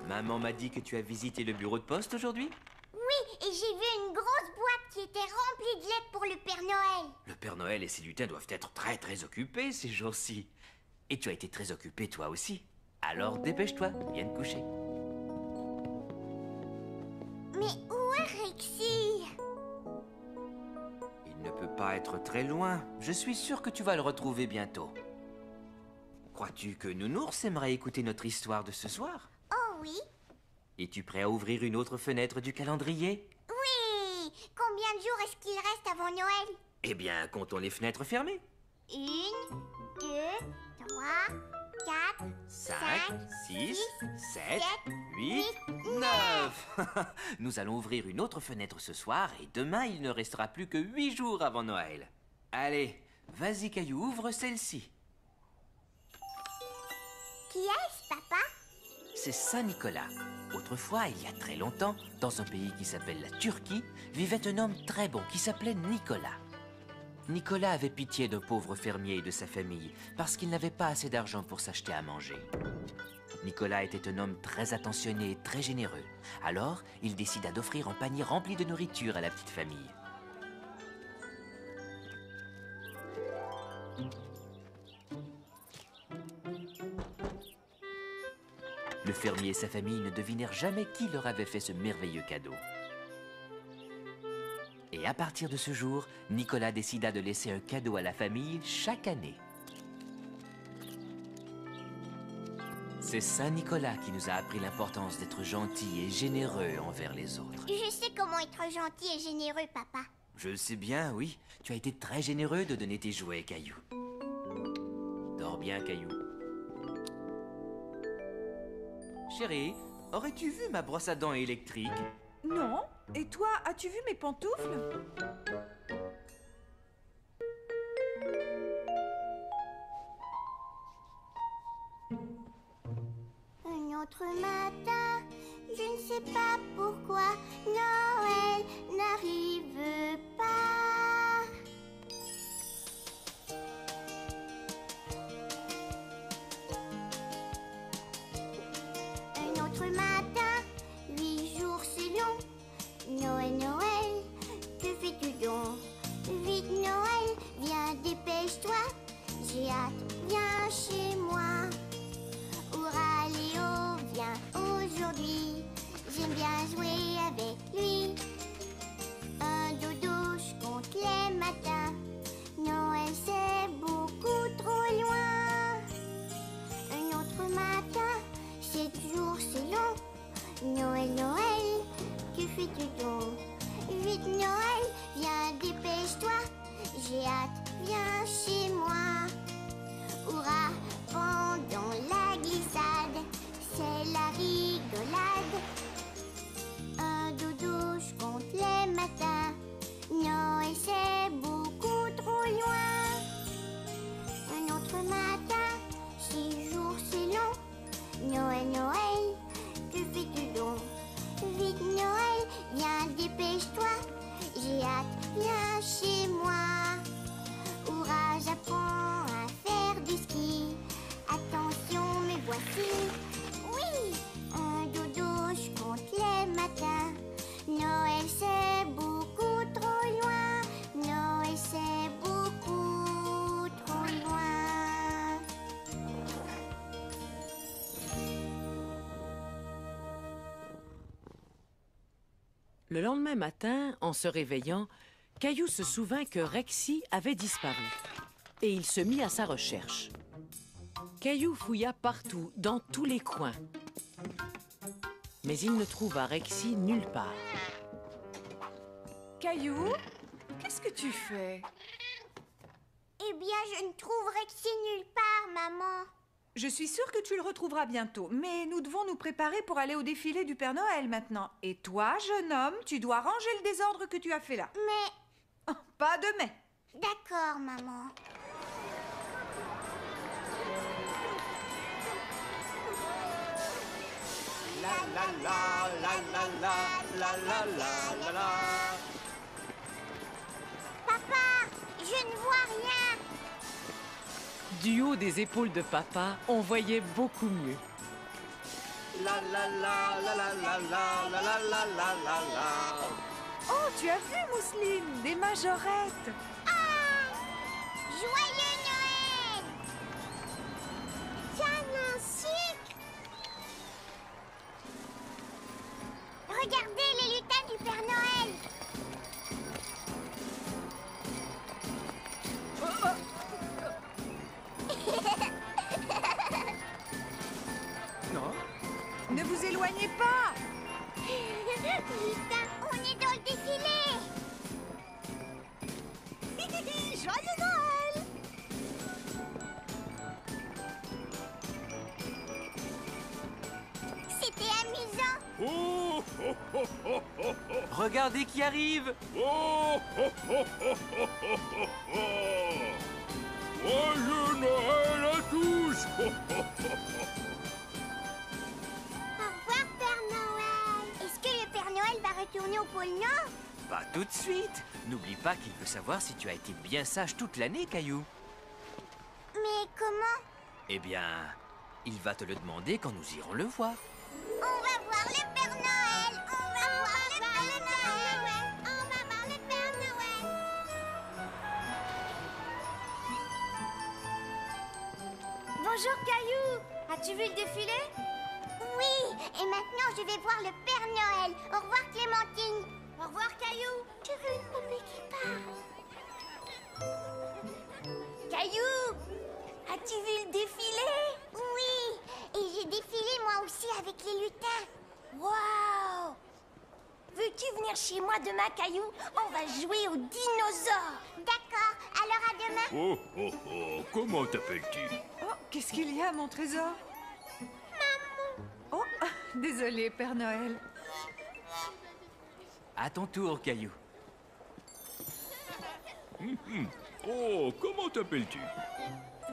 Maman m'a dit que tu as visité le bureau de poste aujourd'hui Oui, et j'ai vu une grosse boîte qui était remplie de lettres pour le Père Noël. Le Père Noël et ses lutins doivent être très très occupés ces jours-ci. Et tu as été très occupé toi aussi. Alors dépêche-toi, viens te coucher. Mais où pas être très loin. Je suis sûr que tu vas le retrouver bientôt. Crois-tu que Nounours aimerait écouter notre histoire de ce soir? Oh oui. Es-tu prêt à ouvrir une autre fenêtre du calendrier? Oui. Combien de jours est-ce qu'il reste avant Noël? Eh bien, comptons les fenêtres fermées. Une, deux, trois, quatre, 5, cinq, 6, 7, sept, 8, 9 <laughs> Nous allons ouvrir une autre fenêtre ce soir et demain il ne restera plus que 8 jours avant Noël. Allez, vas-y Caillou, ouvre celle-ci. Qui est-ce, papa? C'est Saint-Nicolas. Autrefois, il y a très longtemps, dans un pays qui s'appelle la Turquie, vivait un homme très bon qui s'appelait Nicolas. Nicolas avait pitié d'un pauvre fermier et de sa famille parce qu'il n'avait pas assez d'argent pour s'acheter à manger. Nicolas était un homme très attentionné et très généreux. Alors, il décida d'offrir un panier rempli de nourriture à la petite famille. Le fermier et sa famille ne devinèrent jamais qui leur avait fait ce merveilleux cadeau. Et à partir de ce jour, Nicolas décida de laisser un cadeau à la famille chaque année. C'est Saint Nicolas qui nous a appris l'importance d'être gentil et généreux envers les autres. Je sais comment être gentil et généreux, papa. Je le sais bien, oui. Tu as été très généreux de donner tes jouets, Caillou. Dors bien, Caillou. Chérie, aurais-tu vu ma brosse à dents électrique? Non. Et toi, as-tu vu mes pantoufles? Un autre matin, je ne sais pas pourquoi Noël n'arrive Vite Noël, viens dépêche-toi. J'ai hâte, viens chez Le lendemain matin, en se réveillant, Caillou se souvint que Rexy avait disparu. Et il se mit à sa recherche. Caillou fouilla partout, dans tous les coins. Mais il ne trouva Rexy nulle part. Caillou Qu'est-ce que tu fais? Eh bien, je ne trouve Rexy nulle part, maman. Je suis sûre que tu le retrouveras bientôt, mais nous devons nous préparer pour aller au défilé du Père Noël maintenant. Et toi, jeune homme, tu dois ranger le désordre que tu as fait là. Mais Oh, pas de mais. d'accord, maman. La la la la la la la la la la la. Papa, je ne vois rien. Du haut des épaules de papa, on voyait beaucoup mieux. La la la la la la la la la la la la. Oh, tu as vu, Mousseline Des majorettes Ah Joyeux Noël Tiens, un sucre Regardez les lutins du Père Noël éloignez pas. On est dans le défilé. <laughs> Joyeux Noël. C'était amusant. Oh. Oh oh oh oh oh Regardez qui arrive. Oh oh oh oh oh oh oh. Joyeux Noël à tous <laughs> Noël va retourner au pôle Nord. Pas tout de suite. N'oublie pas qu'il veut savoir si tu as été bien sage toute l'année, Caillou. Mais comment? Eh bien, il va te le demander quand nous irons le voir. On va voir le Père Noël. On va voir le Père Noël. On va voir le Père Noël. Bonjour Caillou. As-tu vu le défilé? Oui Et maintenant, je vais voir le Père Noël. Au revoir, Clémentine. Au revoir Caillou. Je veux une poupée qui parle Caillou As-tu vu le défilé? Oui Et j'ai défilé moi aussi avec les lutins. Waouh! Veux-tu venir chez moi demain, Caillou? On va jouer aux dinosaures. D'accord, alors à demain. Oh, oh, oh, comment t'appelles-tu? Oh, qu'est-ce qu'il y a, mon trésor? <laughs> désolé, Père Noël. À ton tour, Caillou. Oh, comment t'appelles-tu?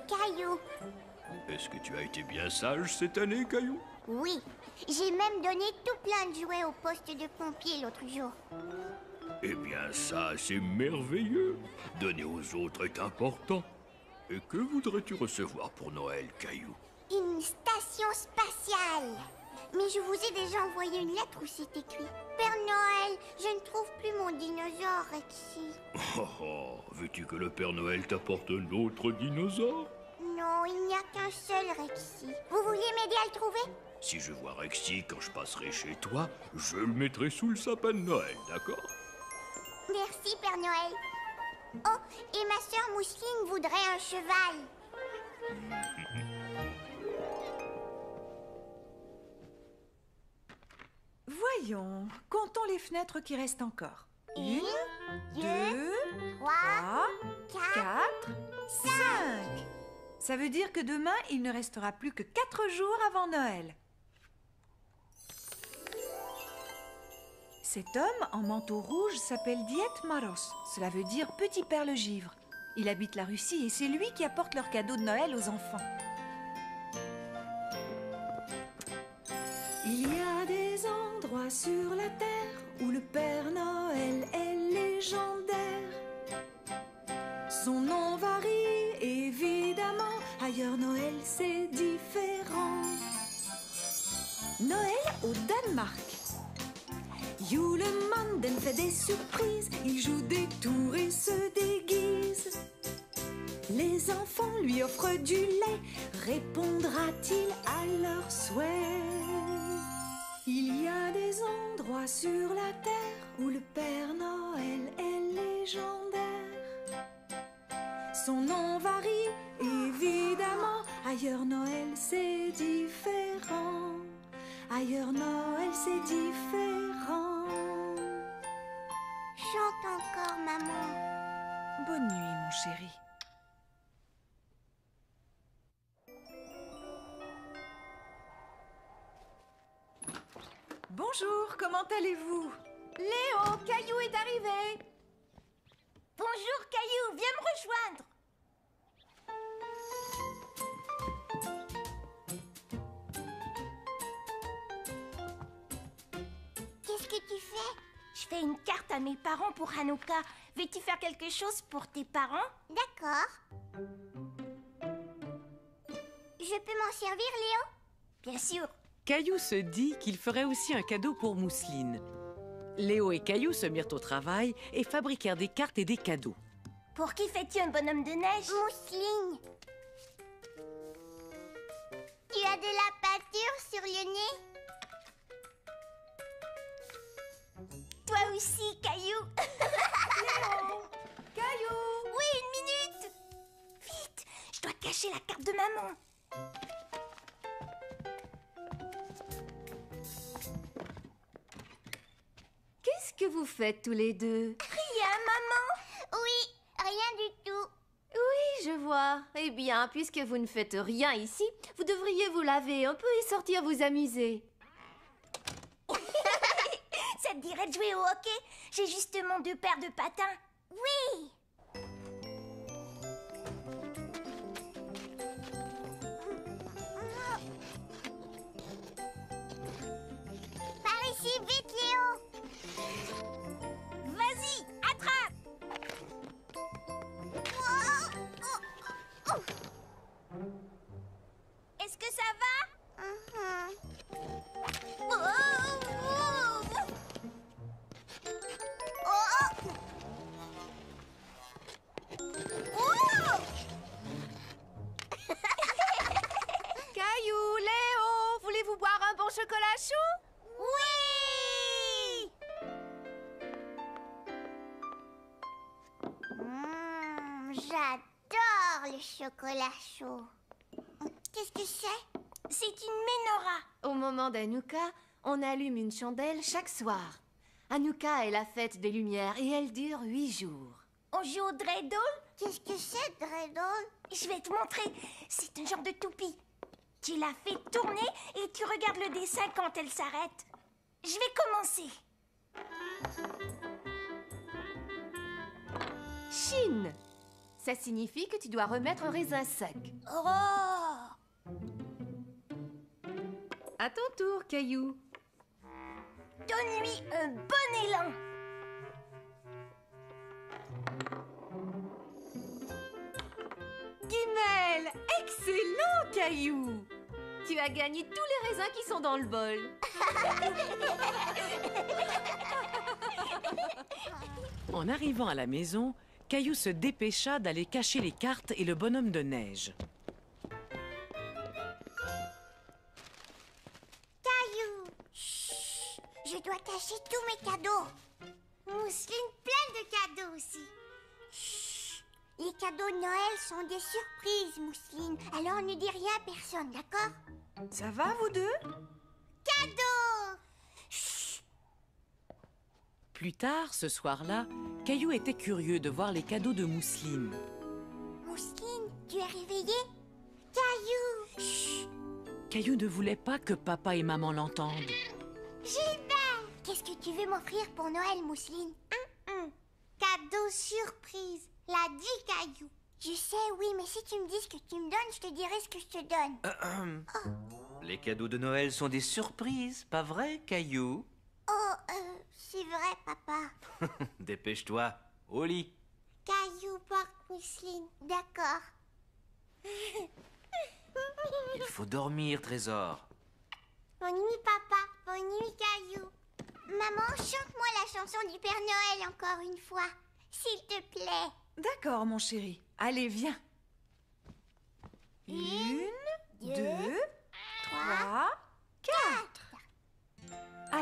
Caillou. Est-ce que tu as été bien sage cette année, Caillou? Oui, j'ai même donné tout plein de jouets au poste de pompier l'autre jour. Eh bien, ça, c'est merveilleux. Donner aux autres est important. Et que voudrais-tu recevoir pour Noël, Caillou? Une station spatiale. Mais je vous ai déjà envoyé une lettre où c'est écrit Père Noël, je ne trouve plus mon dinosaure, Rexy. <laughs> Oh, oh, veux-tu que le Père Noël t'apporte un autre dinosaure? Non, il n'y a qu'un seul Rexy. Vous vouliez m'aider à le trouver? Si je vois Rexy quand je passerai chez toi, je le mettrai sous le sapin de Noël, d'accord? Merci, Père Noël. Oh, et ma sœur Mousseline voudrait un cheval. Voyons, comptons les fenêtres qui restent encore. Une, deux, trois, quatre, cinq. Ça veut dire que demain, il ne restera plus que quatre jours avant Noël. Cet homme en manteau rouge s'appelle Diet Maros. Cela veut dire petit père le givre. Il habite la Russie et c'est lui qui apporte leurs cadeaux de Noël aux enfants. Sur la terre où le Père Noël est légendaire. Son nom varie évidemment, ailleurs Noël c'est différent. Noël au Danemark. Julemanden fait des surprises, il joue des tours et se déguise. Les enfants lui offrent du lait, répondra-t-il à leurs souhaits sur la terre où le Père Noël est légendaire. Son nom varie, évidemment, ailleurs Noël c'est différent. Ailleurs Noël c'est différent. Chante encore, maman. Bonne nuit, mon chéri. Bonjour, comment allez-vous? Léo, Caillou est arrivé. Bonjour, Caillou, viens me rejoindre. Qu'est-ce que tu fais? Je fais une carte à mes parents pour Hanouka. Veux-tu faire quelque chose pour tes parents? D'accord. Je peux m'en servir, Léo? Bien sûr. Caillou se dit qu'il ferait aussi un cadeau pour Mousseline. Léo et Caillou se mirent au travail et fabriquèrent des cartes et des cadeaux. Pour qui fais-tu un bonhomme de neige? Mousseline. Tu as de la pâture sur le nez? Toi aussi, Caillou. <laughs> Léo Caillou Oui, une minute. Vite, je dois cacher la carte de maman. Qu'est-ce que vous faites tous les deux? Rien, maman. Oui, rien du tout. Oui, je vois. Eh bien, puisque vous ne faites rien ici, vous devriez vous laver un peu et sortir vous amuser. <laughs> Ça te dirait de jouer au hockey? J'ai justement deux paires de patins. Oui. Chocolat chaud. Qu'est-ce que c'est? C'est une menorah. Au moment d'Anouka, on allume une chandelle chaque soir. Anouka est la fête des lumières et elle dure huit jours. On joue au dreidel? Qu'est-ce que c'est, dreidel? Je vais te montrer. C'est un genre de toupie. Tu la fais tourner et tu regardes le dessin quand elle s'arrête. Je vais commencer. Chine Ça signifie que tu dois remettre un raisin sec. Oh À ton tour, Caillou. Donne-lui un bon élan. Guimel Excellent, Caillou Tu as gagné tous les raisins qui sont dans le bol. En arrivant à la maison, Caillou se dépêcha d'aller cacher les cartes et le bonhomme de neige. Caillou Chut Je dois cacher tous mes cadeaux. Mousseline plein de cadeaux aussi. Chut Les cadeaux de Noël sont des surprises, Mousseline. Alors ne dis rien à personne, d'accord? Ça va, vous deux? Cadeaux Plus tard, ce soir-là, Caillou était curieux de voir les cadeaux de Mousseline. Mousseline, tu es réveillée? Caillou Chut Caillou ne voulait pas que papa et maman l'entendent. Gilbert Qu'est-ce que tu veux m'offrir pour Noël, Mousseline? Hum, hum. Cadeau surprise, l'a dit Caillou. Je sais, oui, mais si tu me dis ce que tu me donnes, je te dirai ce que je te donne. Ahem. Les cadeaux de Noël sont des surprises, pas vrai, Caillou? Oh, euh, c'est vrai, papa. <laughs> Dépêche-toi, au lit. Caillou porte Mousseline, d'accord. <laughs> Il faut dormir, Trésor. Bonne nuit, papa. Bonne nuit, Caillou. Maman, chante-moi la chanson du Père Noël encore une fois, s'il te plaît. D'accord, mon chéri. Allez, viens. Une, deux, trois, quatre.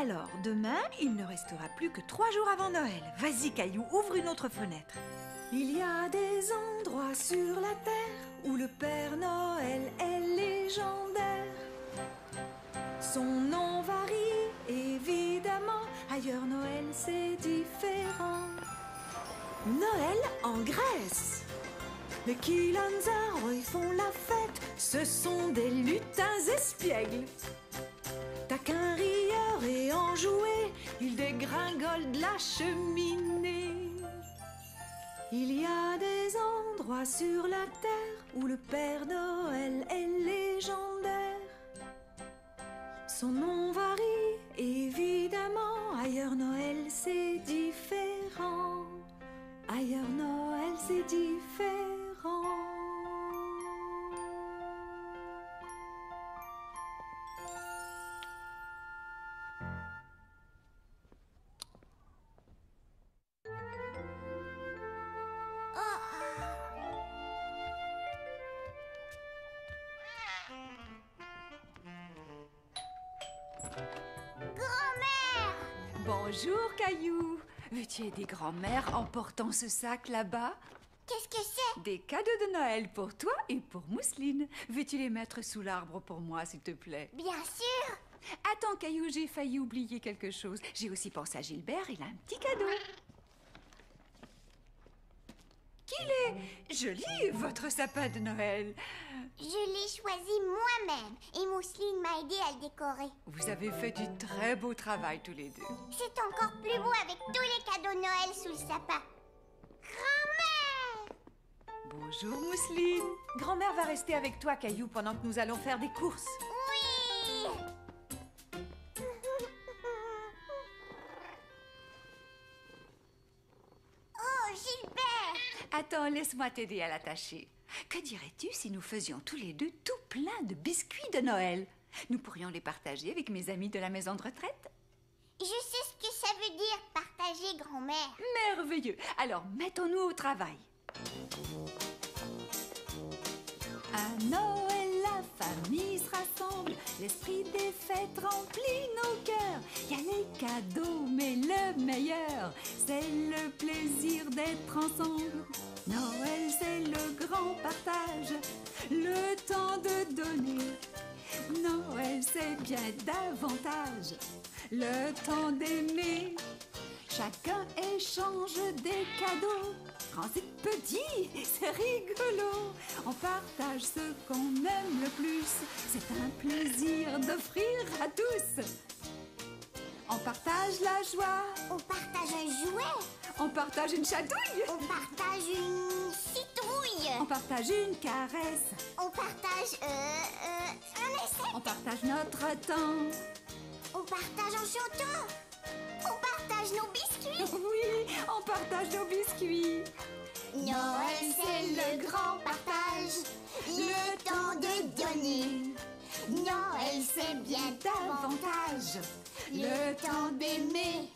Alors, demain, il ne restera plus que trois jours avant Noël. Vas-y, Caillou, ouvre une autre fenêtre. Il y a des endroits sur la terre où le Père Noël est légendaire. Son nom varie, évidemment. Ailleurs, Noël, c'est différent. Noël en Grèce. Les Kilanzaro, ils font la fête. Ce sont des lutins espiègles. Rieur et enjoué, il dégringole de la cheminée. Il y a des endroits sur la terre où le Père Noël est légendaire. Son nom varie, évidemment. Ailleurs, Noël, c'est différent. Ailleurs, Noël, c'est différent. Bonjour, Caillou. Veux-tu aider grand-mère en portant ce sac là-bas? Qu'est-ce que c'est? Des cadeaux de Noël pour toi et pour Mousseline. Veux-tu les mettre sous l'arbre pour moi, s'il te plaît? Bien sûr Attends, Caillou, j'ai failli oublier quelque chose. J'ai aussi pensé à Gilbert, il a un petit cadeau. Qu'il est joli, votre sapin de Noël. Je l'ai choisi moi-même et Mousseline m'a aidé à le décorer. Vous avez fait du très beau travail tous les deux. C'est encore plus beau avec tous les cadeaux de Noël sous le sapin. Grand-mère Bonjour, Mousseline. Grand-mère va rester avec toi, Caillou, pendant que nous allons faire des courses. Attends, laisse-moi t'aider à l'attacher. Que dirais-tu si nous faisions tous les deux tout plein de biscuits de Noël? Nous pourrions les partager avec mes amis de la maison de retraite Je sais ce que ça veut dire, partager, grand-mère. Merveilleux Alors, mettons-nous au travail. À Noël, famille se rassemble, l'esprit des fêtes remplit nos cœurs. Il y a les cadeaux, mais le meilleur, c'est le plaisir d'être ensemble. Noël, c'est le grand partage, le temps de donner. Noël, c'est bien davantage le temps d'aimer. Chacun échange des cadeaux. Grands et petits, <laughs> c'est rigolo. On partage ce qu'on aime le plus. C'est un plaisir d'offrir à tous. On partage la joie. On partage un jouet. On partage une chatouille. On partage une citrouille. On partage une caresse. On partage euh, euh, un essai. On partage notre temps. On partage en chantant. On partage nos biscuits. <laughs> Oui, on partage nos biscuits. Noël, c'est le grand partage. Le temps de donner. Noël, c'est bien davantage. Le temps d'aimer.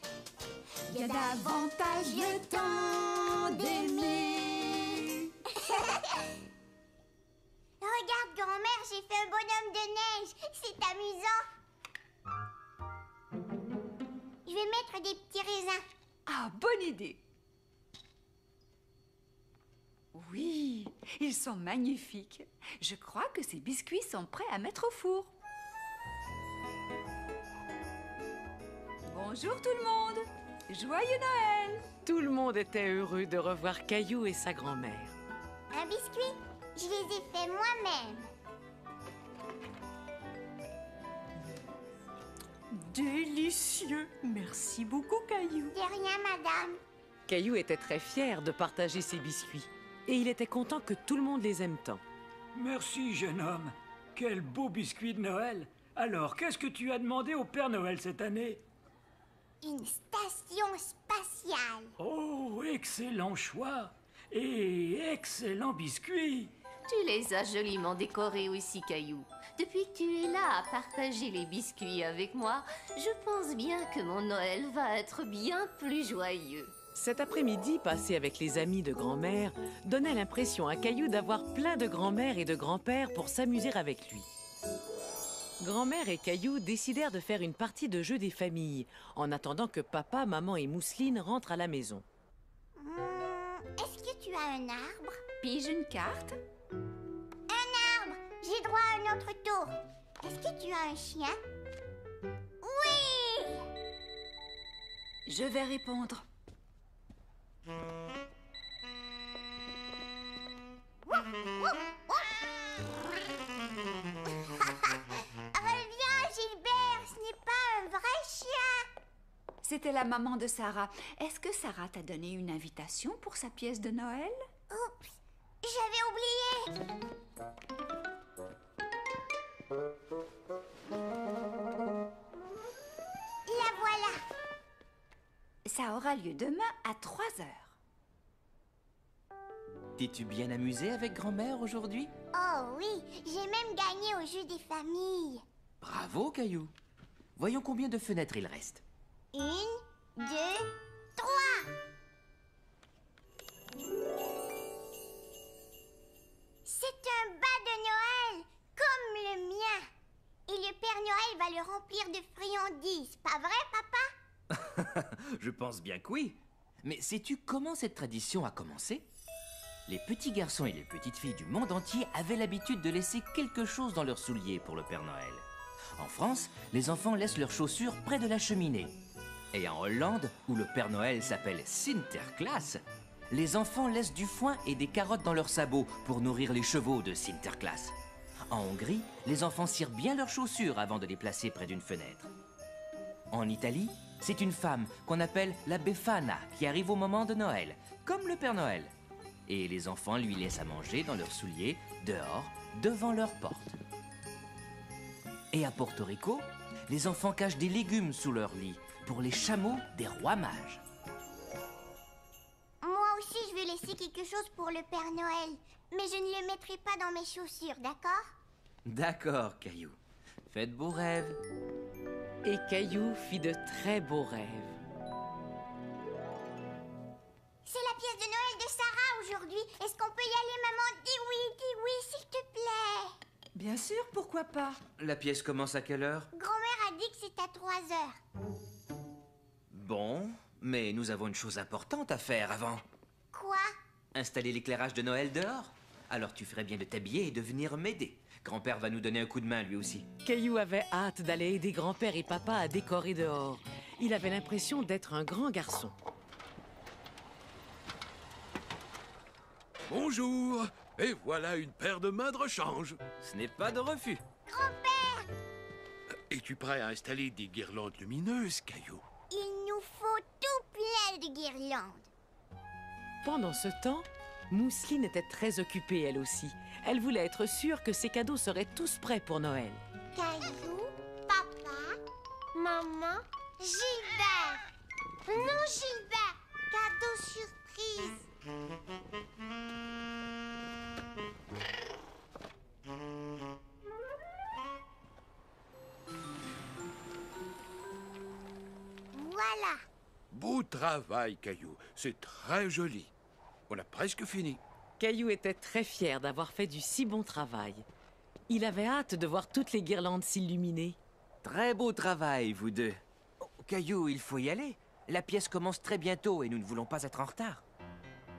Il y a davantage le temps d'aimer. <laughs> Regarde, grand-mère, j'ai fait un bonhomme de neige. C'est amusant. Je vais mettre des petits raisins. Ah, bonne idée. Oui, ils sont magnifiques. Je crois que ces biscuits sont prêts à mettre au four. Bonjour tout le monde. Joyeux Noël. Tout le monde était heureux de revoir Caillou et sa grand-mère. Un biscuit Je les ai faits moi-même. Délicieux. Merci beaucoup, Caillou. De rien, madame. Caillou était très fier de partager ses biscuits. Et il était content que tout le monde les aime tant. Merci, jeune homme. Quel beau biscuit de Noël. Alors, qu'est-ce que tu as demandé au Père Noël cette année? Une station spatiale. Oh, excellent choix. Et excellent biscuit. Tu les as joliment décorés aussi, Caillou. Depuis que tu es là à partager les biscuits avec moi, je pense bien que mon Noël va être bien plus joyeux. Cet après-midi passé avec les amis de grand-mère donnait l'impression à Caillou d'avoir plein de grand-mère et de grand-père pour s'amuser avec lui. Grand-mère et Caillou décidèrent de faire une partie de jeu des familles, en attendant que papa, maman et Mousseline rentrent à la maison. Hmm, Est-ce que tu as un arbre? Pige une carte. J'ai droit à un autre tour. Est-ce que tu as un chien? Oui Je vais répondre. <laughs> Reviens, Gilbert, ce n'est pas un vrai chien. C'était la maman de Sarah. Est-ce que Sarah t'a donné une invitation pour sa pièce de Noël? Oups, j'avais oublié. La voilà. Ça aura lieu demain à 3 heures. T'es-tu bien amusé avec grand-mère aujourd'hui? Oh oui, j'ai même gagné au jeu des familles. Bravo, Caillou. Voyons combien de fenêtres il reste. Une, deux, Père Noël va le remplir de friandises, pas vrai, papa? <laughs> Je pense bien que oui. Mais sais-tu comment cette tradition a commencé? Les petits garçons et les petites filles du monde entier avaient l'habitude de laisser quelque chose dans leurs souliers pour le Père Noël. En France, les enfants laissent leurs chaussures près de la cheminée. Et en Hollande, où le Père Noël s'appelle Sinterklaas, les enfants laissent du foin et des carottes dans leurs sabots pour nourrir les chevaux de Sinterklaas. En Hongrie, les enfants cirent bien leurs chaussures avant de les placer près d'une fenêtre. En Italie, c'est une femme qu'on appelle la Befana qui arrive au moment de Noël, comme le Père Noël. Et les enfants lui laissent à manger dans leurs souliers, dehors, devant leur porte. Et à Porto Rico, les enfants cachent des légumes sous leur lit pour les chameaux des rois mages. Moi aussi, je vais laisser quelque chose pour le Père Noël. Mais je ne le mettrai pas dans mes chaussures, d'accord? D'accord, Caillou. Faites beaux rêves. Et Caillou fit de très beaux rêves. C'est la pièce de Noël de Sarah aujourd'hui. Est-ce qu'on peut y aller, maman? Dis oui, dis oui, s'il te plaît. Bien sûr, pourquoi pas La pièce commence à quelle heure? Grand-mère a dit que c'est à 3 heures. Bon, mais nous avons une chose importante à faire avant. Quoi? Installer l'éclairage de Noël dehors. Alors tu ferais bien de t'habiller et de venir m'aider. Grand-père va nous donner un coup de main lui aussi. Caillou avait hâte d'aller aider grand-père et papa à décorer dehors. Il avait l'impression d'être un grand garçon. Bonjour Et voilà une paire de mains de rechange. Ce n'est pas de refus. Es-tu prêt à installer des guirlandes lumineuses, Caillou? Il nous faut tout plein de guirlandes. Pendant ce temps, Mousseline était très occupée elle aussi. Elle voulait être sûre que ses cadeaux seraient tous prêts pour Noël. Caillou, papa, maman, Gilbert. Non, Gilbert, cadeau surprise. Voilà. Beau travail, Caillou. C'est très joli. On a presque fini. Caillou était très fier d'avoir fait du si bon travail. Il avait hâte de voir toutes les guirlandes s'illuminer. Très beau travail, vous deux. Oh, Caillou, il faut y aller. La pièce commence très bientôt et nous ne voulons pas être en retard.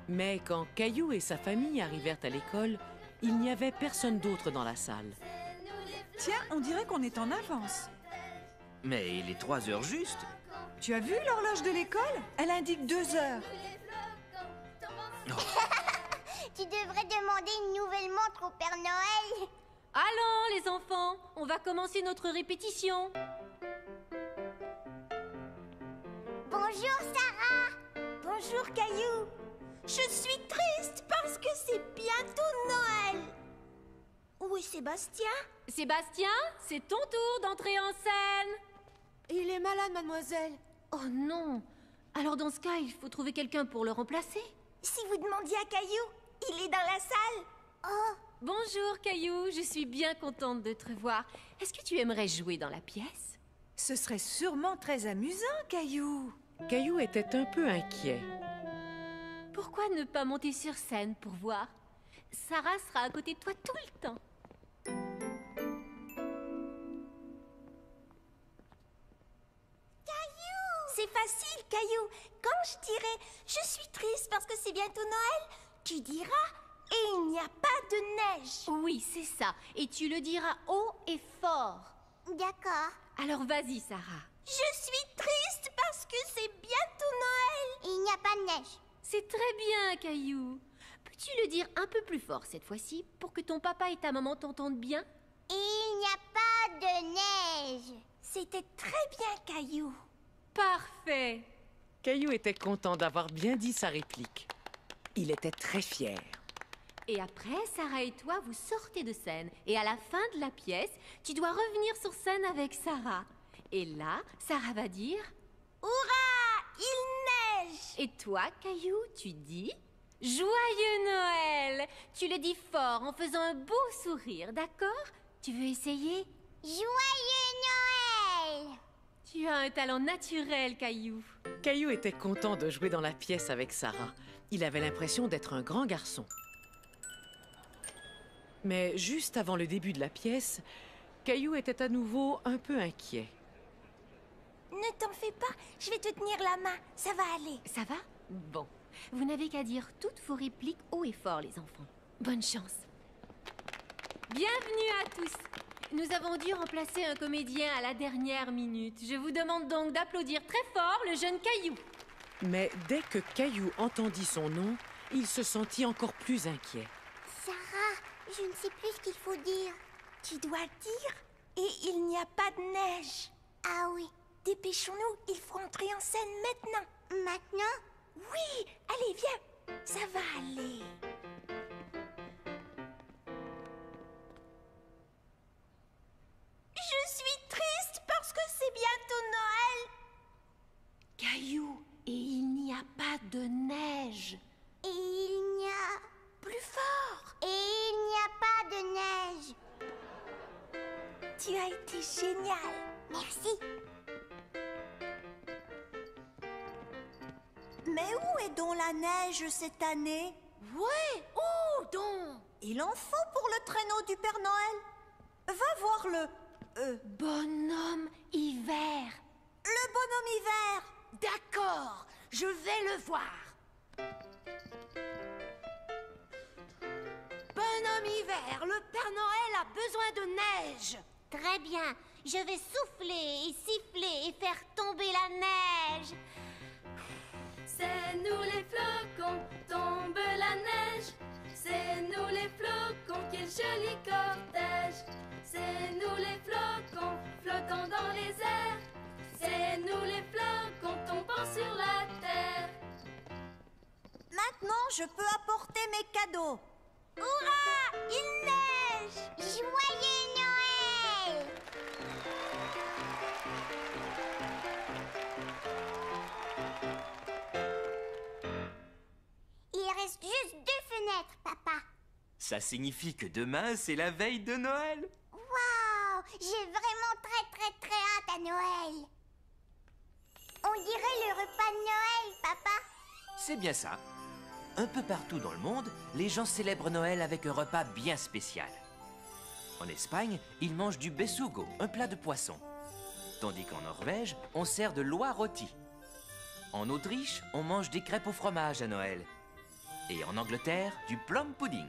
Mais quand Caillou et sa famille arrivèrent à l'école, il n'y avait personne d'autre dans la salle. Tiens, on dirait qu'on est en avance. Mais il est trois heures juste. Tu as vu l'horloge de l'école? Elle indique deux heures. <laughs> Tu devrais demander une nouvelle montre au Père Noël. Allons, les enfants, on va commencer notre répétition. Bonjour Sarah. Bonjour Caillou. Je suis triste parce que c'est bientôt Noël. Où est Sébastien? Sébastien, c'est ton tour d'entrer en scène. Il est malade, mademoiselle. Oh non Alors dans ce cas, il faut trouver quelqu'un pour le remplacer. Si vous demandiez à Caillou, il est dans la salle. Oh, Bonjour Caillou, je suis bien contente de te revoir. Est-ce que tu aimerais jouer dans la pièce? Ce serait sûrement très amusant, Caillou. Caillou était un peu inquiet. Pourquoi ne pas monter sur scène pour voir? Sarah sera à côté de toi tout le temps. C'est facile, Caillou. Quand je dirai je suis triste parce que c'est bientôt Noël, tu diras et il n'y a pas de neige. Oui, c'est ça. Et tu le diras haut et fort. d'accord. Alors vas-y, Sarah. Je suis triste parce que c'est bientôt Noël. Il n'y a pas de neige. C'est très bien, Caillou. Peux-tu le dire un peu plus fort cette fois-ci pour que ton papa et ta maman t'entendent bien? Il n'y a pas de neige. C'était très bien, Caillou. Parfait. Caillou était content d'avoir bien dit sa réplique. Il était très fier. Et après, Sarah et toi, vous sortez de scène. Et à la fin de la pièce, tu dois revenir sur scène avec Sarah. Et là, Sarah va dire Hurrah Il neige Et toi, Caillou, tu dis Joyeux Noël Tu le dis fort en faisant un beau sourire, d'accord? Tu veux essayer? Joyeux Noël Tu as un talent naturel, Caillou. Caillou était content de jouer dans la pièce avec Sarah. Il avait l'impression d'être un grand garçon. Mais juste avant le début de la pièce, Caillou était à nouveau un peu inquiet. Ne t'en fais pas, je vais te tenir la main, ça va aller. Ça va? Bon. Vous n'avez qu'à dire toutes vos répliques haut et fort, les enfants. Bonne chance. Bienvenue à tous. Nous avons dû remplacer un comédien à la dernière minute. Je vous demande donc d'applaudir très fort le jeune Caillou. Mais dès que Caillou entendit son nom, il se sentit encore plus inquiet. Sarah, je ne sais plus ce qu'il faut dire. Tu dois dire et il n'y a pas de neige. Ah oui. Dépêchons-nous, il faut entrer en scène maintenant. Maintenant? Oui, allez, viens. Ça va aller. Je suis triste parce que c'est bientôt Noël. Caillou, et il n'y a pas de neige. Et il n'y a... Plus fort. Et il n'y a pas de neige. Tu as été génial. Merci. Mais où est donc la neige cette année? Ouais, où donc? Il en faut pour le traîneau du Père Noël. Va voir le... euh, Bonhomme hiver. le bonhomme hiver. D'accord, je vais le voir. Bonhomme hiver, le Père Noël a besoin de neige. Très bien. Je vais souffler et siffler et faire tomber la neige. C'est nous les flocons, tombe la neige. C'est nous les flocons, quel joli cortège. C'est nous les flocons, flottons dans les airs. C'est nous les flocons, tombant sur la terre. Maintenant, je peux apporter mes cadeaux. Hurrah Il neige Joyeux Noël Il reste juste deux papa. Ça signifie que demain, c'est la veille de Noël. Waouh J'ai vraiment très très très hâte à Noël. On dirait le repas de Noël, papa. C'est bien ça. Un peu partout dans le monde, les gens célèbrent Noël avec un repas bien spécial. En Espagne, ils mangent du besugo, un plat de poisson. Tandis qu'en Norvège, on sert de l'oie rôti. En Autriche, on mange des crêpes au fromage à Noël. Et en Angleterre, du plum pudding.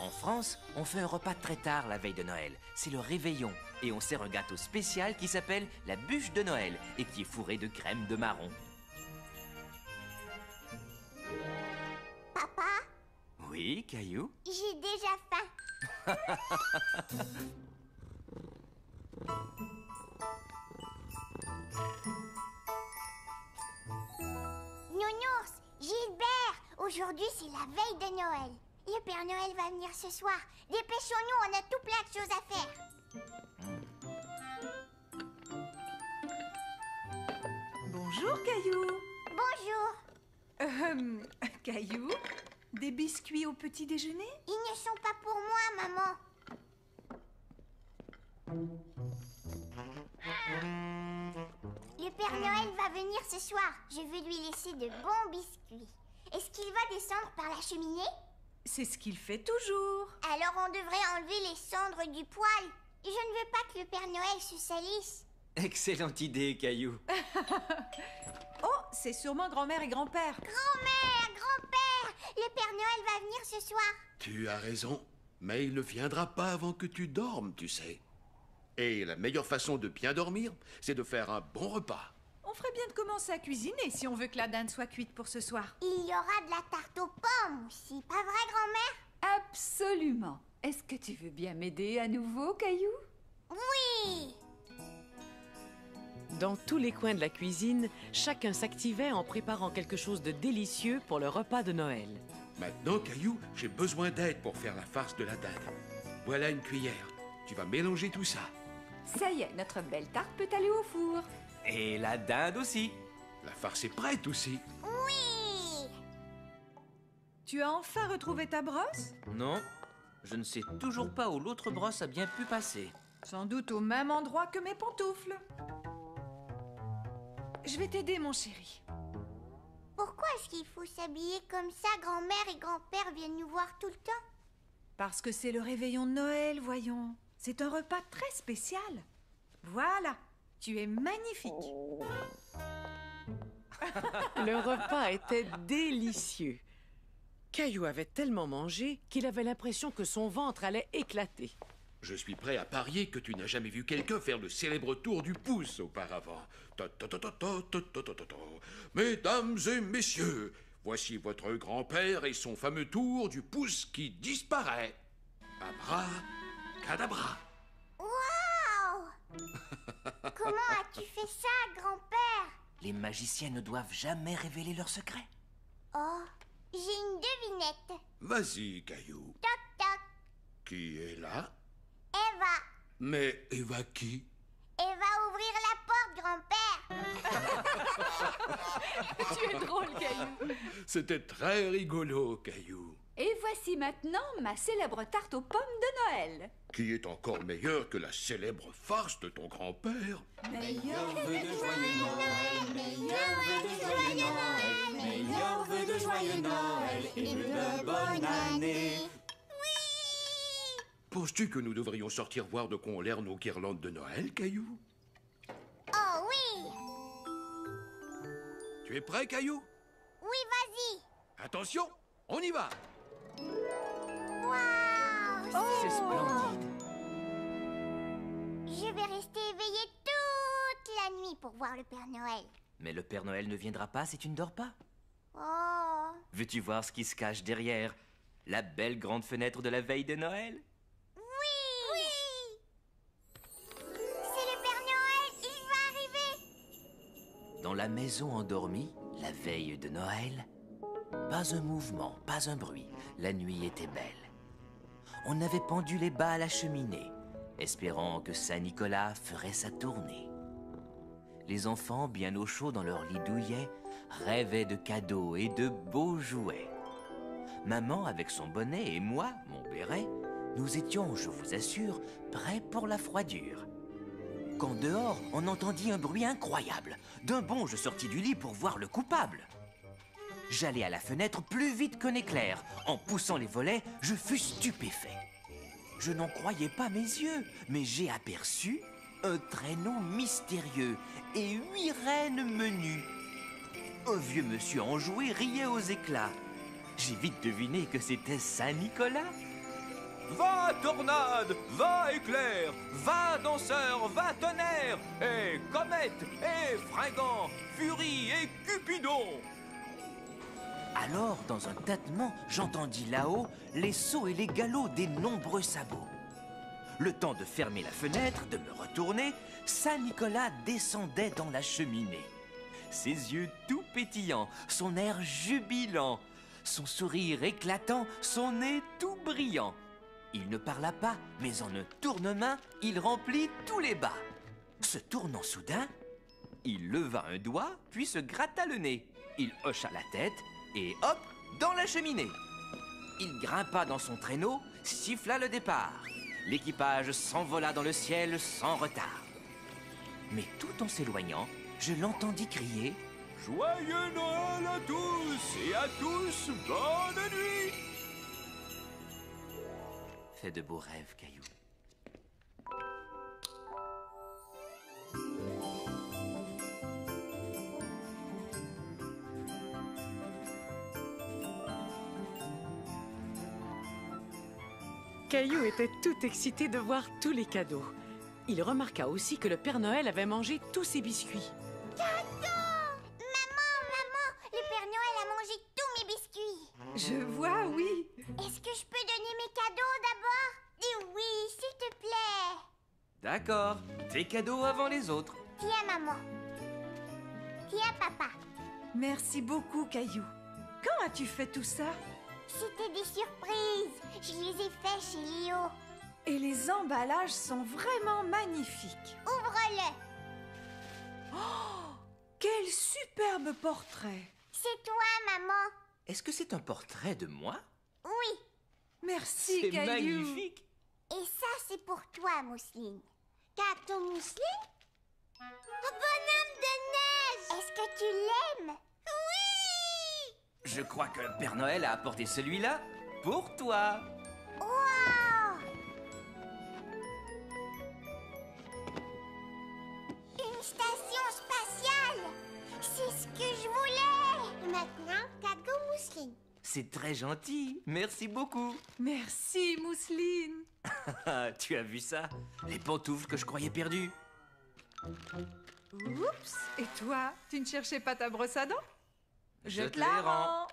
En France, on fait un repas très tard la veille de Noël. C'est le réveillon. Et on sert un gâteau spécial qui s'appelle la bûche de Noël et qui est fourré de crème de marron. Papa, Oui, Caillou? J'ai déjà faim. <laughs> Nounours, Gilbert, aujourd'hui c'est la veille de Noël. Le Père Noël va venir ce soir. Dépêchons-nous, on a tout plein de choses à faire. Bonjour, Caillou. Bonjour. Euh, <laughs> Caillou, des biscuits au petit déjeuner? Ils ne sont pas pour moi, maman. Le Père Noël va venir ce soir. Je vais lui laisser de bons biscuits. Est-ce qu'il va descendre par la cheminée? C'est ce qu'il fait toujours. Alors on devrait enlever les cendres du poêle. Je ne veux pas que le Père Noël se salisse. Excellente idée, Caillou. <laughs> Oh, c'est sûrement grand-mère et grand-père. Grand-mère, grand-père, le Père Noël va venir ce soir. Tu as raison, mais il ne viendra pas avant que tu dormes, tu sais. Et la meilleure façon de bien dormir, c'est de faire un bon repas. On ferait bien de commencer à cuisiner si on veut que la dinde soit cuite pour ce soir. Il y aura de la tarte aux pommes aussi, pas vrai, grand-mère? Absolument. Est-ce que tu veux bien m'aider à nouveau, Caillou? Oui Dans tous les coins de la cuisine, chacun s'activait en préparant quelque chose de délicieux pour le repas de Noël. Maintenant, Caillou, j'ai besoin d'aide pour faire la farce de la dinde. Voilà une cuillère. Tu vas mélanger tout ça. Ça y est, notre belle tarte peut aller au four. Et la dinde aussi. La farce est prête aussi. Oui Tu as enfin retrouvé ta brosse? Non, je ne sais toujours pas où l'autre brosse a bien pu passer. Sans doute au même endroit que mes pantoufles. Je vais t'aider, mon chéri. Pourquoi est-ce qu'il faut s'habiller comme ça? Grand-mère et grand-père viennent nous voir tout le temps. Parce que c'est le réveillon de Noël, voyons. C'est un repas très spécial. Voilà, tu es magnifique. Oh. Le repas était délicieux. Caillou avait tellement mangé qu'il avait l'impression que son ventre allait éclater. Je suis prêt à parier que tu n'as jamais vu quelqu'un faire le célèbre tour du pouce auparavant. Mesdames et messieurs, voici votre grand-père et son fameux tour du pouce qui disparaît. Abra, cadabra. Wow Comment as-tu fait ça, grand-père? Les magiciens ne doivent jamais révéler leurs secrets. Oh, j'ai une devinette. Vas-y, Caillou. Toc toc, Qui est là? Eva. Mais Eva qui? Eva ouvrir la porte, grand-père. <laughs> tu es drôle, Caillou. C'était très rigolo, Caillou. Et voici maintenant ma célèbre tarte aux pommes de Noël. Qui est encore meilleur que la célèbre farce de ton grand-père? Meilleur vœu de joyeux Noël, meilleur vœu de joyeux Noël, meilleur vœu de joyeux Noël et de bonne année. Penses-tu que nous devrions sortir voir de quoi ont l'air nos guirlandes de Noël, Caillou? Oh oui. Tu es prêt, Caillou? Oui, vas-y. Attention, on y va Waouh C'est splendide. Je vais rester éveillée toute la nuit pour voir le Père Noël. Mais le Père Noël ne viendra pas si tu ne dors pas. Oh Veux-tu voir ce qui se cache derrière la belle grande fenêtre de la veille de Noël? Oui Oui C'est le Père Noël, il va arriver Dans la maison endormie, la veille de Noël, pas un mouvement, pas un bruit. La nuit était belle. On avait pendu les bas à la cheminée, espérant que Saint-Nicolas ferait sa tournée. Les enfants, bien au chaud dans leur lit douillet, rêvaient de cadeaux et de beaux jouets. Maman, avec son bonnet, et moi, mon béret, nous étions, je vous assure, prêts pour la froidure. Quand dehors, on entendit un bruit incroyable. D'un bond, je sortis du lit pour voir le coupable. J'allai à la fenêtre plus vite qu'un éclair. En poussant les volets, je fus stupéfait. Je n'en croyais pas mes yeux, mais j'ai aperçu un traîneau mystérieux et huit reines menues. Un vieux monsieur enjoué riait aux éclats. J'ai vite deviné que c'était Saint-Nicolas. Va tornade, va éclair, va danseur, va tonnerre, et comète, et fringant, furie et cupidon. Alors, dans un tâtement, j'entendis là-haut les sauts et les galops des nombreux sabots. Le temps de fermer la fenêtre, de me retourner, Saint-Nicolas descendait dans la cheminée. Ses yeux tout pétillants, son air jubilant, son sourire éclatant, son nez tout brillant. Il ne parla pas, mais en un tournement, il remplit tous les bas. Se tournant soudain, il leva un doigt, puis se gratta le nez. Il hocha la tête et hop, dans la cheminée. Il grimpa dans son traîneau, siffla le départ. L'équipage s'envola dans le ciel sans retard. Mais tout en s'éloignant, je l'entendis crier Joyeux Noël à tous et à tous, bonne nuit Fais de beaux rêves, Caillou. Caillou était tout excité de voir tous les cadeaux. Il remarqua aussi que le Père Noël avait mangé tous ses biscuits. Cadeau Maman, maman, le Père Noël a mangé tous mes biscuits. Je vois, oui. Est-ce que je peux donner mes cadeaux d'abord? Dis oui, s'il te plaît. D'accord, tes cadeaux avant les autres. Tiens, maman. Tiens, papa. Merci beaucoup, Caillou. Quand as-tu fait tout ça? C'était des surprises. Je les ai faits chez Léo. Et les emballages sont vraiment magnifiques. Ouvre-le. Oh, quel superbe portrait. C'est toi, maman. Est-ce que c'est un portrait de moi? Oui. Merci, C'est magnifique. Et ça, c'est pour toi, Mousseline. Gâteau Mousseline Un bonhomme de neige Est-ce que tu l'aimes? Oui Je crois que le Père Noël a apporté celui-là pour toi. Wow Une station spatiale C'est ce que je voulais Maintenant, cadeau Mousseline. C'est très gentil. Merci beaucoup. Merci, Mousseline. <laughs> tu as vu ça? Les pantoufles que je croyais perdues. Oups. Et toi, tu ne cherchais pas ta brosse à dents? Je te les rends.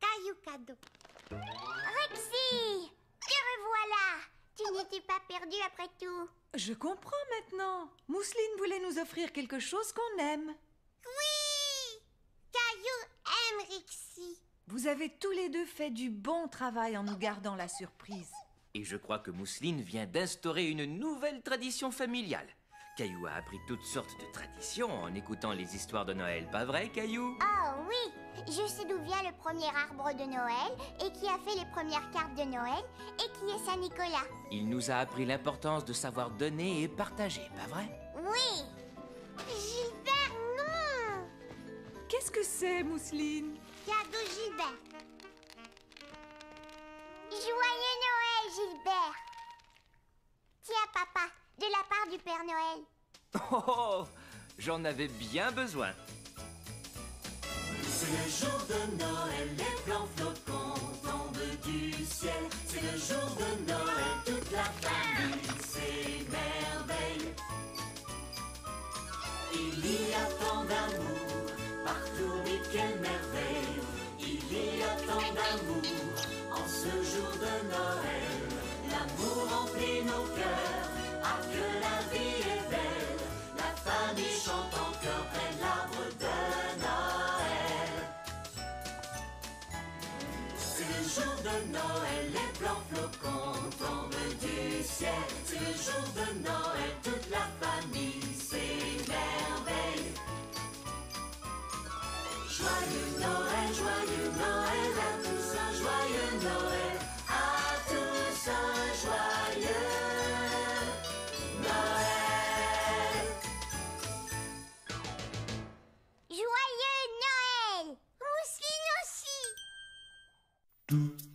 Caillou cadeau. Rexy Te revoilà Tu n'étais pas perdu après tout. Je comprends maintenant. Mousseline voulait nous offrir quelque chose qu'on aime. Oui Caillou aime Rexy. Vous avez tous les deux fait du bon travail en nous gardant la surprise. Et je crois que Mousseline vient d'instaurer une nouvelle tradition familiale. Caillou a appris toutes sortes de traditions en écoutant les histoires de Noël, pas vrai, Caillou? Oh oui Je sais d'où vient le premier arbre de Noël et qui a fait les premières cartes de Noël et qui est Saint-Nicolas. Il nous a appris l'importance de savoir donner et partager, pas vrai? Oui Gilbert, non Qu'est-ce que c'est, Mousseline? Cadeau Gilbert. Joyeux Noël, Gilbert. Tiens, papa, de la part du Père Noël. Oh, oh, j'en avais bien besoin. C'est le jour de Noël, les plans flocons tombent du ciel. C'est le jour de Noël, toute la famille s'émerveille. Il y a tant d'amour partout, oui, quelle merveille. Il y a tant d'amour en ce jour de Noël. L'amour remplit nos cœurs, ah que la vie est belle. La famille chante en chœur près de l'arbre de Noël. C'est jour de Noël, les blancs flocons tombent du ciel. C'est jour de Noël, toute la famille s'émerveille. Joyeux Noël, joyeux Noël, à tous un joyeux Noël, à tous un joyeux Joyeux